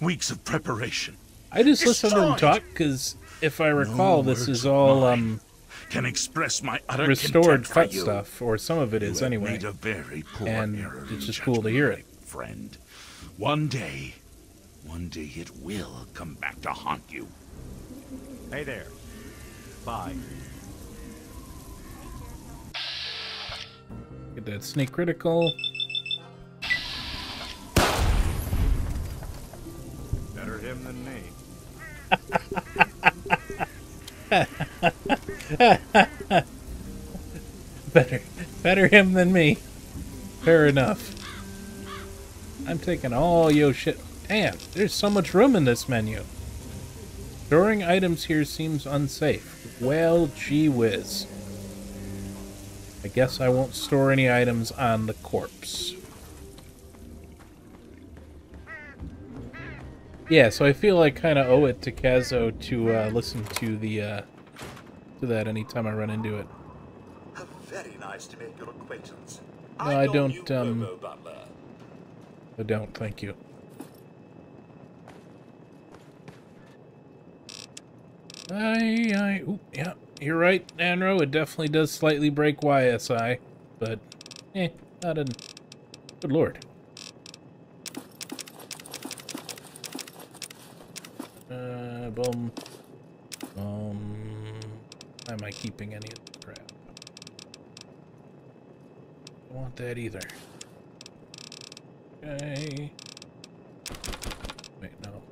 Weeks of preparation. I just listened to him talk because if I recall, No this is all um Can express my utter restored contempt for cut you. stuff, or some of it You is have anyway. made a very poor And error it's just cool to hear it. friend. One day, one day it will come back to haunt you. Hey there. Bye. Get that sneak critical. Him than me. [laughs] better, better him than me. Fair enough. I'm taking all yo shit. Damn, there's so much room in this menu. Storing items here seems unsafe. Well, gee whiz. I guess I won't store any items on the corpse. Yeah, so I feel I kind of owe it to Kazo to uh, listen to the uh, to that anytime I run into it. Very nice to make your acquaintance. No, I know don't, you, um, Bobo Butler. I don't, thank you. I, I, ooh, yeah, you're right, Anro. It definitely does slightly break YSI, but, eh, not an. Good lord. Boom. Um, why am I keeping any of the crap? Don't want that either. Okay. Wait, no.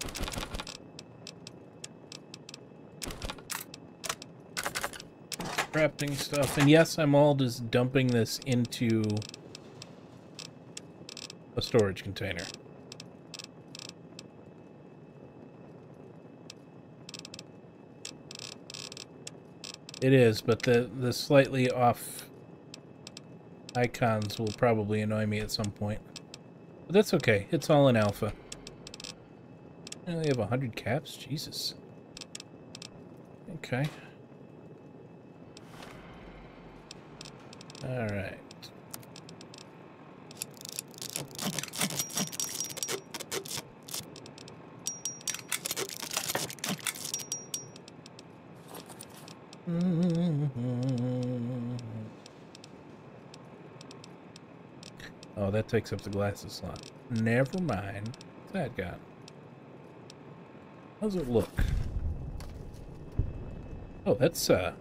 Crafting stuff. And yes, I'm all just dumping this into a storage container. It is, but the, the slightly off icons will probably annoy me at some point. But that's okay. It's all in alpha. I only have 100 caps? Jesus. Okay. Alright. Oh, that takes up the glasses slot. Never mind. That got? How's it look? Oh, that's, uh...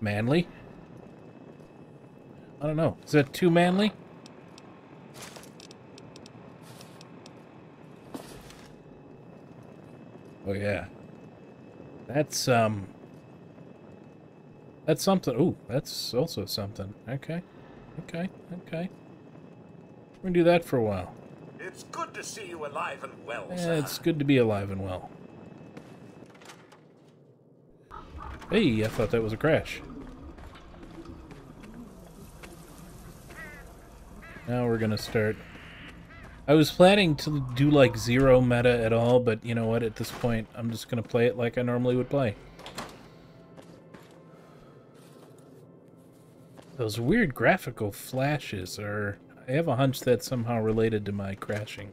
Manly? I don't know. Is that too manly? Oh, yeah. That's, um... That's something. Ooh, that's also something. Okay. Okay. Okay. We're gonna do that for a while. It's good to see you alive and well, Yeah, sir. it's good to be alive and well. Hey, I thought that was a crash. Now we're gonna start. I was planning to do like zero meta at all, but you know what? At this point, I'm just gonna play it like I normally would play. Those weird graphical flashes are. I have a hunch that's somehow related to my crashing.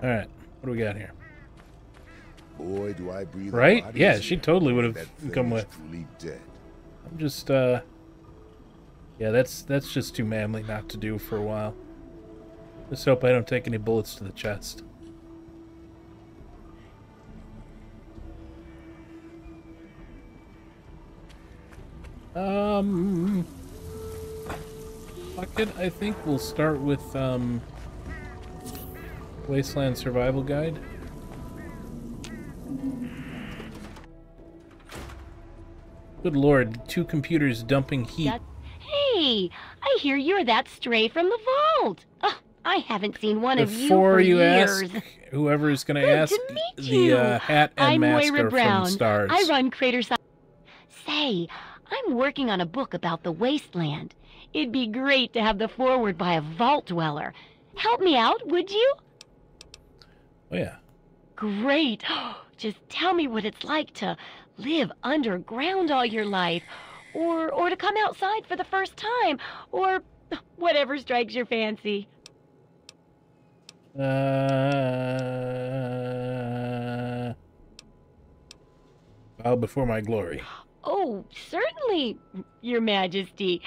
Alright, what do we got here? Boy, do I breathe. Right? Yeah, she totally would have come with. I'm just, uh... Yeah, that's that's just too manly not to do for a while. Just hope I don't take any bullets to the chest. Um... Fuck it, I think we'll start with um, Wasteland Survival Guide. Good lord, two computers dumping heat. That- Hey, I hear you're that stray from the vault. Oh, I haven't seen one of you Before for you years. ask, whoever is going to ask, the uh, hat and I'm mask Moira Brown. from Stars. I run Crater Say, I'm working on a book about the wasteland. It'd be great to have the forward by a vault dweller. Help me out, would you? Oh yeah. Great. [gasps] Just tell me what it's like to live underground all your life, or or to come outside for the first time, or whatever strikes your fancy. Uh, bow before my glory. Oh, certainly, Your Majesty.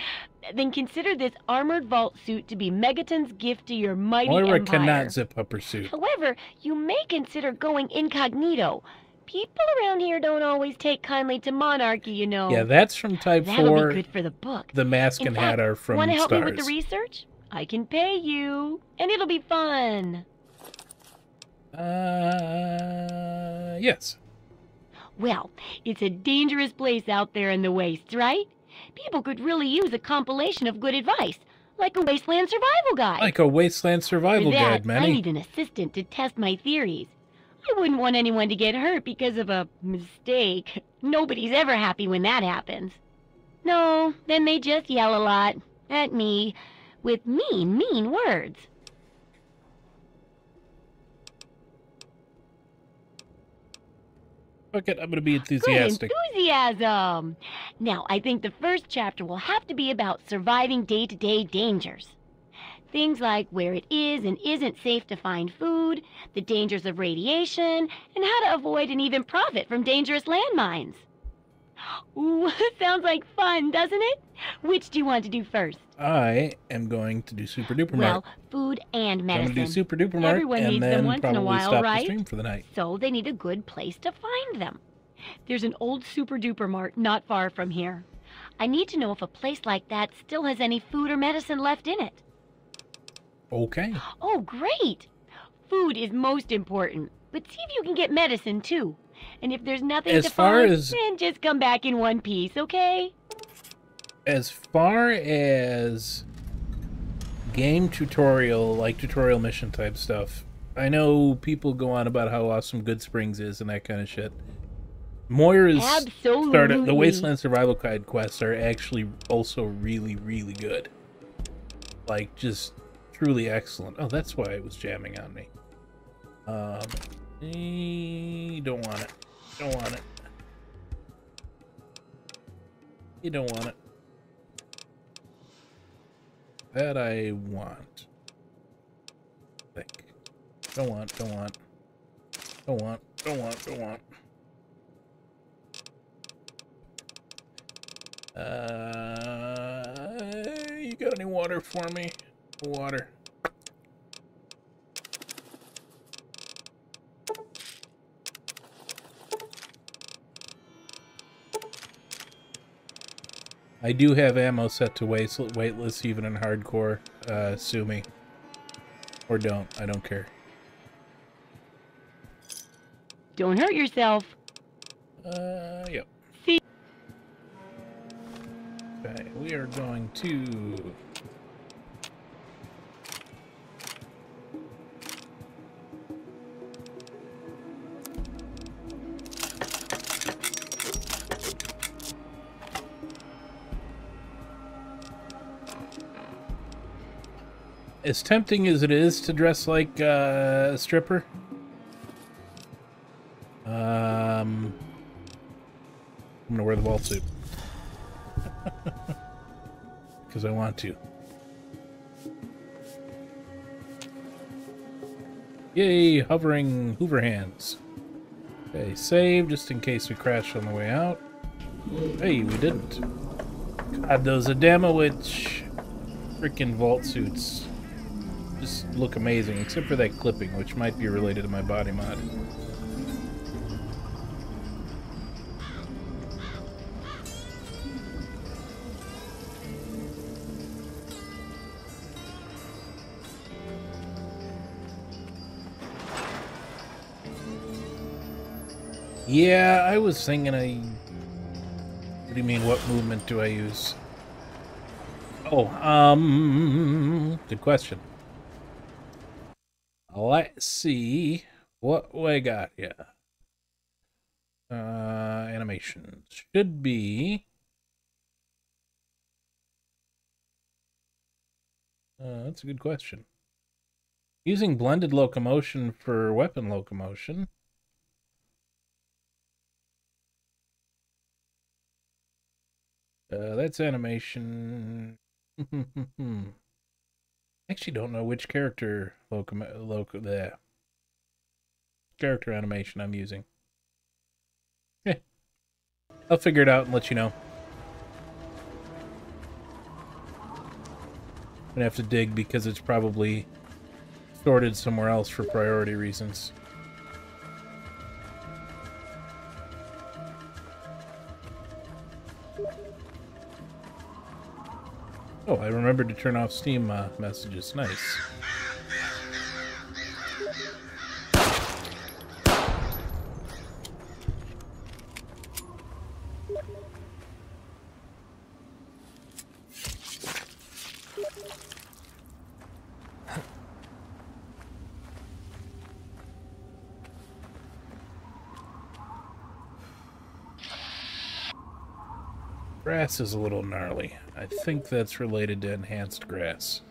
Then consider this armored vault suit to be Megaton's gift to your mighty Moira empire. cannot zip up her suit. However, you may consider going incognito. People around here don't always take kindly to monarchy, you know. Yeah, that's from Type That'll 4. be good for the book. The mask In and fact, hat are from Want to help Stars. me with the research? I can pay you, and it'll be fun. Uh, yes. Well, it's a dangerous place out there in the wastes, right? People could really use a compilation of good advice, like a wasteland survival guide. Like a wasteland survival that, guide, I need an assistant to test my theories. I wouldn't want anyone to get hurt because of a mistake. Nobody's ever happy when that happens. No, then they just yell a lot at me with mean, mean words. Fuck it, I'm gonna be enthusiastic. Good enthusiasm! Now, I think the first chapter will have to be about surviving day to day dangers. Things like where it is and isn't safe to find food, the dangers of radiation, and how to avoid and even profit from dangerous landmines. Ooh, [laughs] sounds like fun, doesn't it? Which do you want to do first? I am going to do Super Duper Well, food and medicine. I'm medicine. gonna do Super Duper Mart Everyone and needs then them once probably in a while, stop right? the stream for the night. So they need a good place to find them. There's an old super duper mart not far from here. I need to know if a place like that still has any food or medicine left in it. Okay. Oh, great! Food is most important, but see if you can get medicine too. And if there's nothing As to far find, as- then just come back in one piece, okay? As far as game tutorial, like tutorial mission type stuff, I know people go on about how awesome Goodsprings is and that kind of shit. Moira's started the Wasteland Survival Guide quests are actually also really, really good. Like just truly excellent. Oh, that's why it was jamming on me. Um, eh, don't want it. Don't want it. You don't want it. That I want. Think. Don't want, don't want. Don't want, don't want, don't want. Uh, you got any water for me? Water. I do have ammo set to waste weightless even in hardcore. Uh, sue me. Or don't. I don't care. Don't hurt yourself. Uh, yep. See. Okay, we are going to. As tempting as it is to dress like uh, a stripper, um, I'm gonna wear the vault suit [laughs] because I want to. Yay, hovering Hoover hands. Okay, save just in case we crash on the way out. Hey, we didn't. God, those Adamowicz freaking vault suits just look amazing, except for that clipping, which might be related to my body mod. Yeah, I was thinking I... What do you mean, what movement do I use? Oh, um... Good question. Let's see what we got here. Uh, animations should be... Uh, that's a good question. Using blended locomotion for weapon locomotion. Uh, that's animation. [laughs] I actually, don't know which character loco loco the character animation I'm using. Yeah, I'll figure it out and let you know. I'm gonna have to dig because it's probably sorted somewhere else for priority reasons. Oh, I remembered to turn off Steam uh, messages. Nice. Grass is a little gnarly. I think that's related to enhanced grass.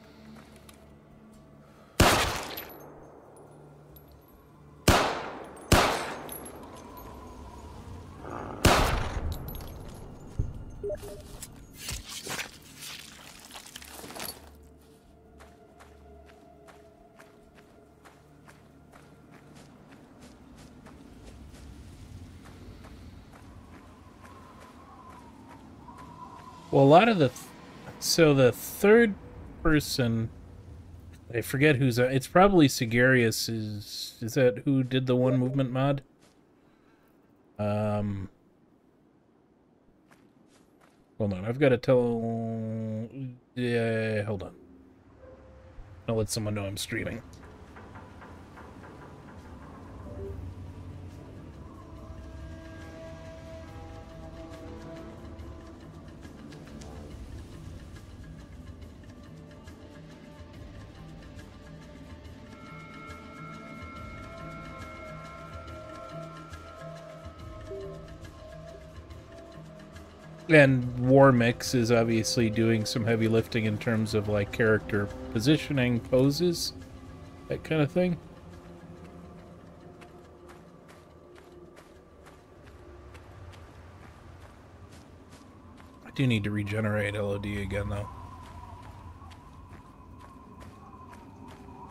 Well, a lot of the... So the third person... I forget who's... It's probably Sigarius. Is, is that who did the one movement mod? Um... Hold on, I've got to tell... Yeah, hold on. I'll let someone know I'm streaming. And War Mix is obviously doing some heavy lifting in terms of like character positioning, poses, that kind of thing. I do need to regenerate LOD again though.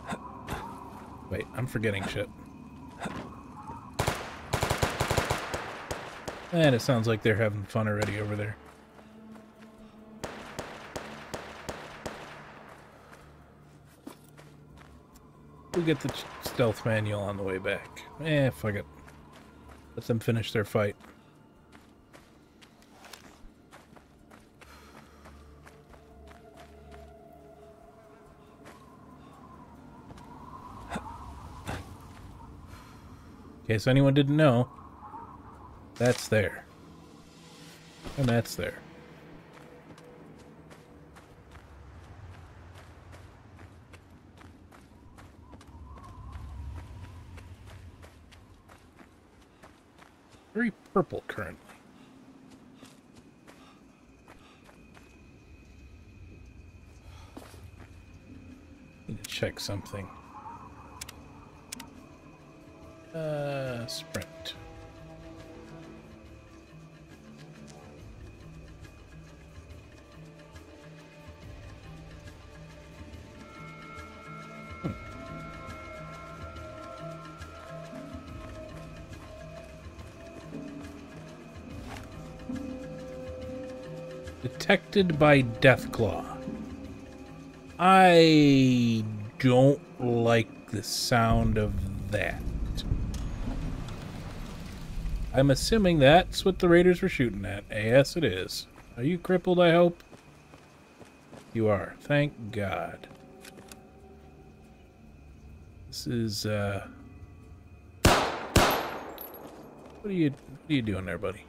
[coughs] Wait, I'm forgetting shit. And it sounds like they're having fun already over there. We'll get the stealth manual on the way back. Eh, fuck it. Let them finish their fight. [coughs] In case anyone didn't know, that's there. And that's there. Very purple currently. Need to check something. Uh, sprint. Detected by Deathclaw. I don't like the sound of that. I'm assuming that's what the Raiders were shooting at. Yes, it is. Are you crippled, I hope? You are. Thank God. This is, uh... What are you what are you doing there, buddy?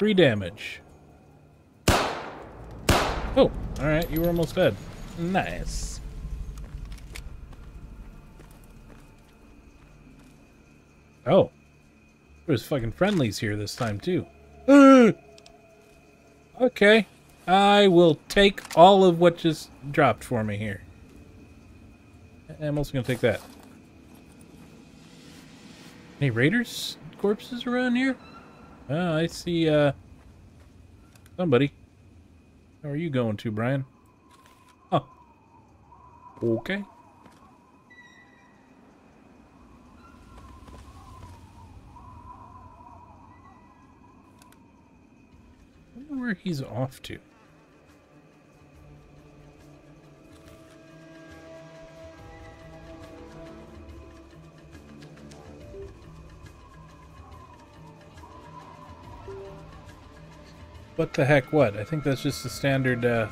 Three damage. Oh, alright, you were almost dead. Nice. Oh. There's fucking friendlies here this time too. [gasps] okay. I will take all of what just dropped for me here. I'm also gonna take that. Any raiders corpses around here? Oh, I see uh somebody. How are you going to, Brian? Oh. Okay. Where he's off to. What the heck what? I think that's just a standard uh,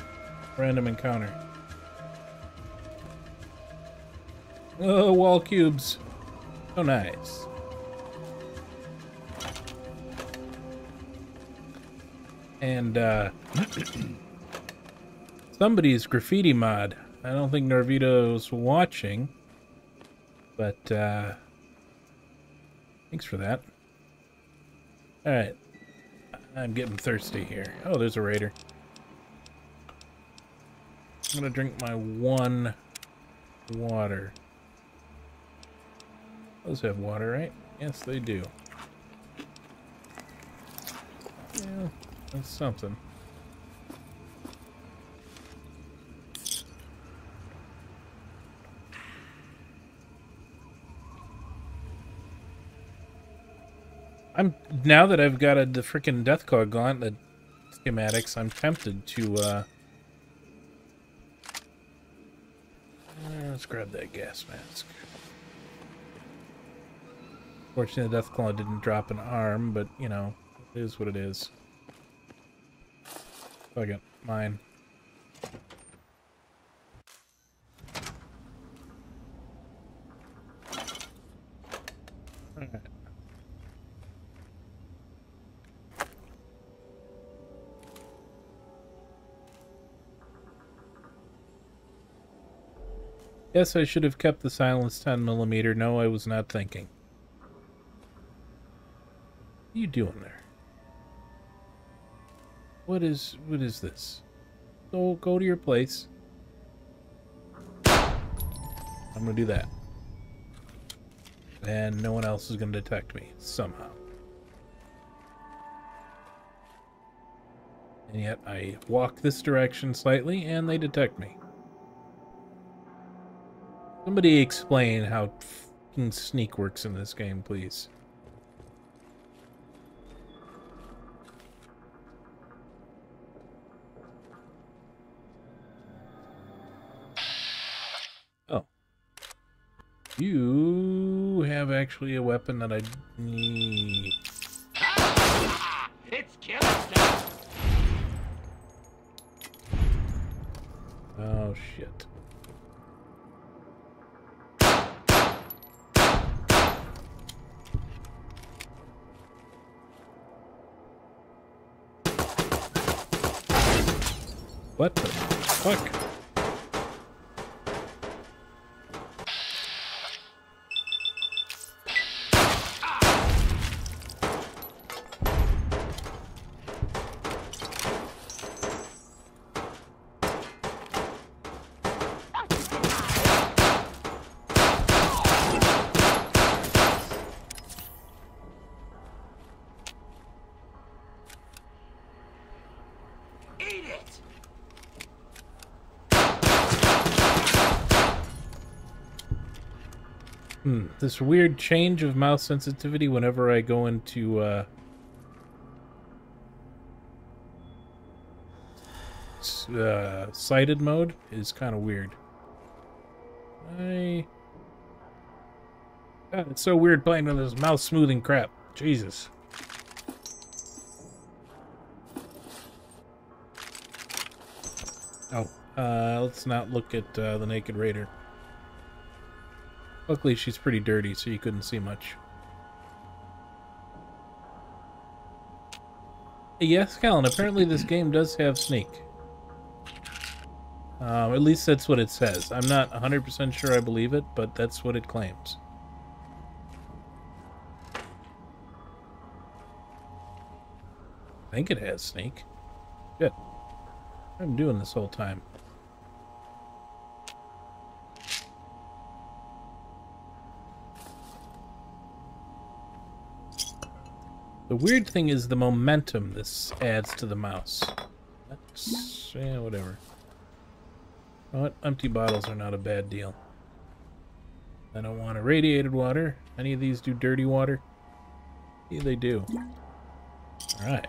random encounter. Oh, wall cubes. So nice. And uh, [clears throat] somebody's graffiti mod. I don't think Narvito's watching, but uh, thanks for that. All right. I'm getting thirsty here. Oh, there's a raider. I'm gonna drink my one water. Those have water, right? Yes, they do. Yeah, that's something. I'm now that I've got a the freaking death Deathclaw gauntlet schematics, I'm tempted to uh, let's grab that gas mask. Fortunately, the Deathclaw didn't drop an arm, but you know, it is what it is. Fuck it, mine. Yes, I should have kept the silence 10 millimeter. No, I was not thinking. What are you doing there? What is what is this? Go go to your place. I'm gonna do that. And no one else is gonna detect me somehow. And yet I walk this direction slightly and they detect me. Somebody explain how fucking sneak works in this game, please. Oh. You have actually a weapon that I need. It's killing stuff. Oh, shit. What the fuck? This weird change of mouse sensitivity whenever I go into uh, uh, sighted mode is kind of weird. I God, it's so weird playing with this mouse smoothing crap. Jesus. Oh, uh, let's not look at uh, the Naked Raider. Luckily, she's pretty dirty, so you couldn't see much. Yes, Callan, apparently this game does have sneak. Um, at least that's what it says. I'm not 100% sure I believe it, but that's what it claims. I think it has sneak. Good. I'm doing this whole time. Weird thing is the momentum this adds to the mouse. That's, yeah, whatever. What? Empty bottles are not a bad deal. I don't want irradiated water. Any of these do dirty water? Yeah, they do. Alright.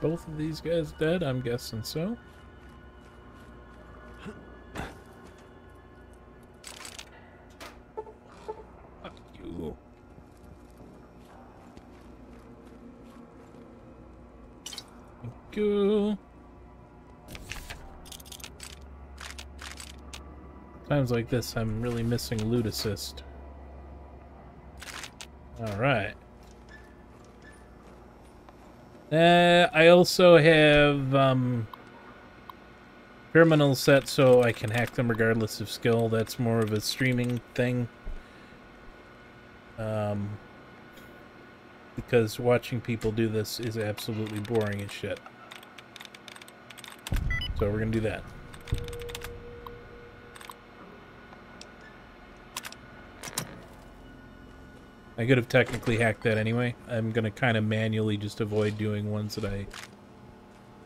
Both of these guys dead? I'm guessing so. You. You. Times like this, I'm really missing loot assist. Alright. Uh, I also have um, terminals set so I can hack them regardless of skill. That's more of a streaming thing. Um, because watching people do this is absolutely boring as shit. So we're going to do that. I could have technically hacked that anyway. I'm going to kind of manually just avoid doing ones that I...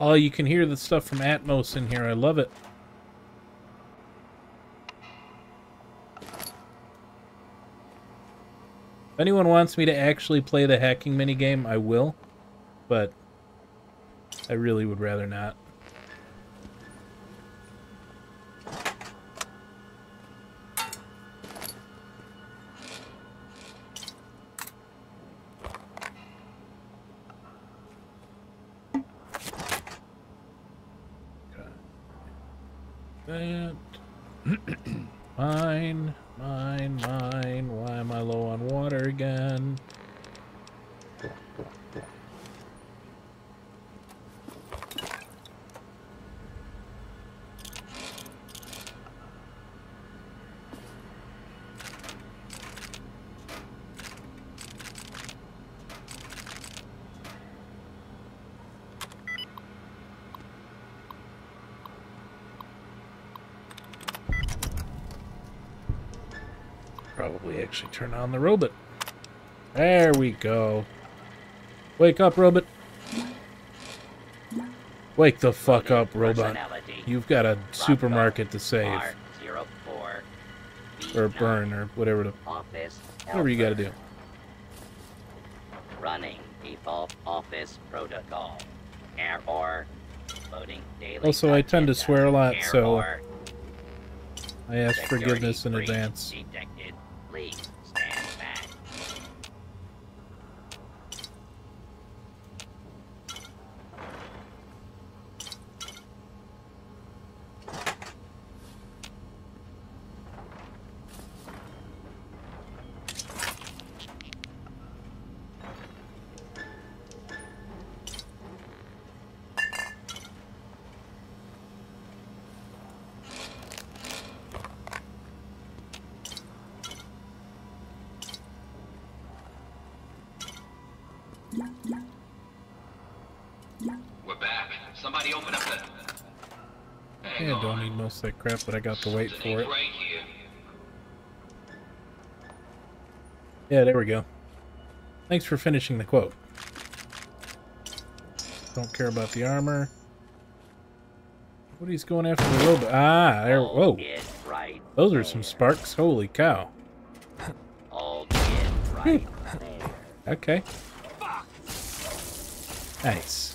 Oh, you can hear the stuff from Atmos in here. I love it. If anyone wants me to actually play the hacking minigame, I will. But I really would rather not. That. mine, mine, mine. Why am I low on water again? Probably actually turn on the robot. There we go. Wake up, robot. Wake the fuck up, robot. You've got a supermarket to save. Or burn, or whatever the... Office. Whatever you gotta do. Running default office protocol. Error. Loading daily. Also, I tend to swear a lot, so... I ask forgiveness in advance. Don't need most of that crap, but I got to wait for it. Right. Yeah, there we go. Thanks for finishing the quote. Don't care about the armor. What he's going after the robot? Ah, there. Whoa. right Those are some sparks. Holy cow. [laughs] Right Okay. Nice.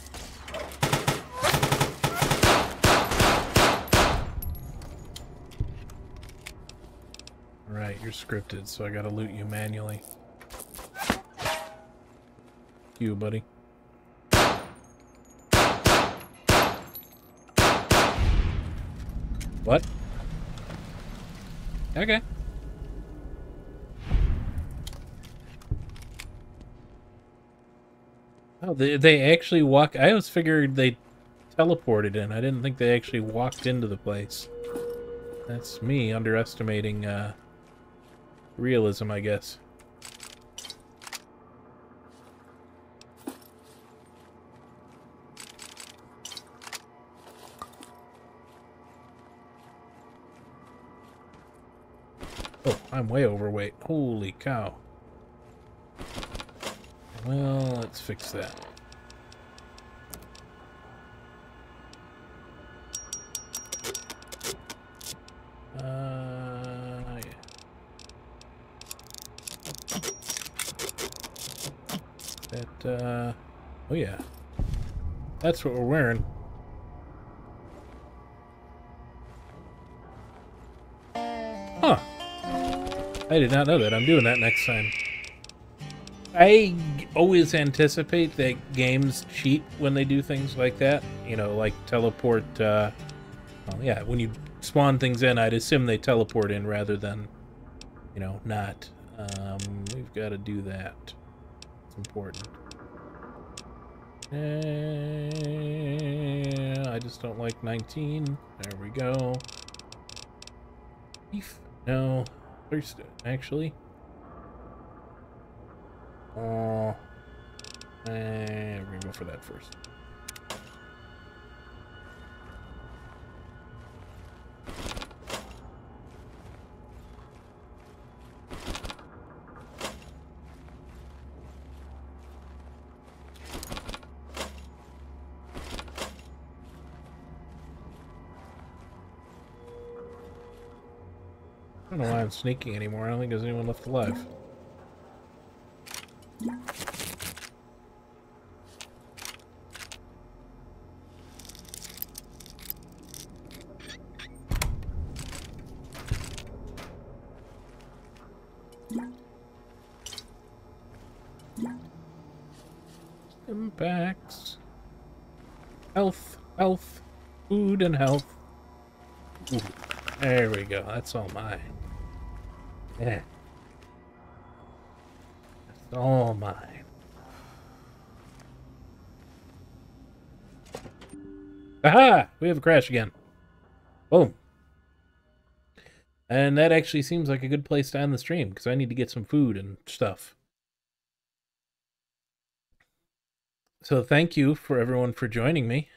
Alright, you're scripted, so I gotta loot you manually. you, buddy. What? Okay. Oh, they, they actually walk. I always figured they teleported in. I didn't think they actually walked into the place. That's me underestimating uh, realism, I guess. Oh, I'm way overweight. Holy cow. Well, let's fix that. Uh, yeah. That, uh, oh yeah. That's what we're wearing. Huh. I did not know that. I'm doing that next time. I always anticipate that games cheat when they do things like that. You know, like teleport, uh, well, yeah, when you spawn things in, I'd assume they teleport in rather than, you know, not. Um, we've got to do that. It's important. Uh, I just don't like 19. There we go. Beef? No. First, actually. Oh. Uh, we're gonna go for that first. I'm sneaking anymore. I don't think there's anyone left alive. Impacts. Health, health, food and health. Ooh, there we go. That's all mine. Yeah. That's all mine. Aha! We have a crash again. Boom. And that actually seems like a good place to end the stream because I need to get some food and stuff. So thank you for everyone for joining me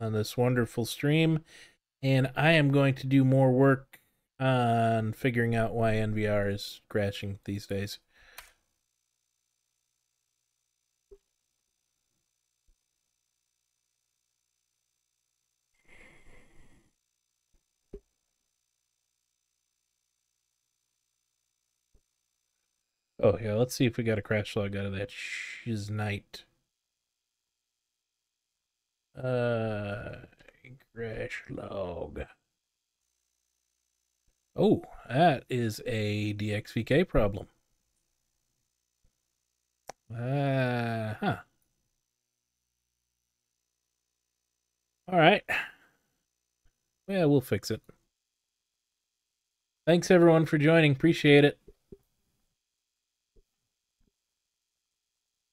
on this wonderful stream. And I am going to do more work on figuring out why NVR is crashing these days. Oh, yeah, let's see if we got a crash log out of that shiz night. Uh, crash log. Oh, that is a DXVK problem. Uh huh. All right. Yeah, we'll fix it. Thanks everyone for joining. Appreciate it.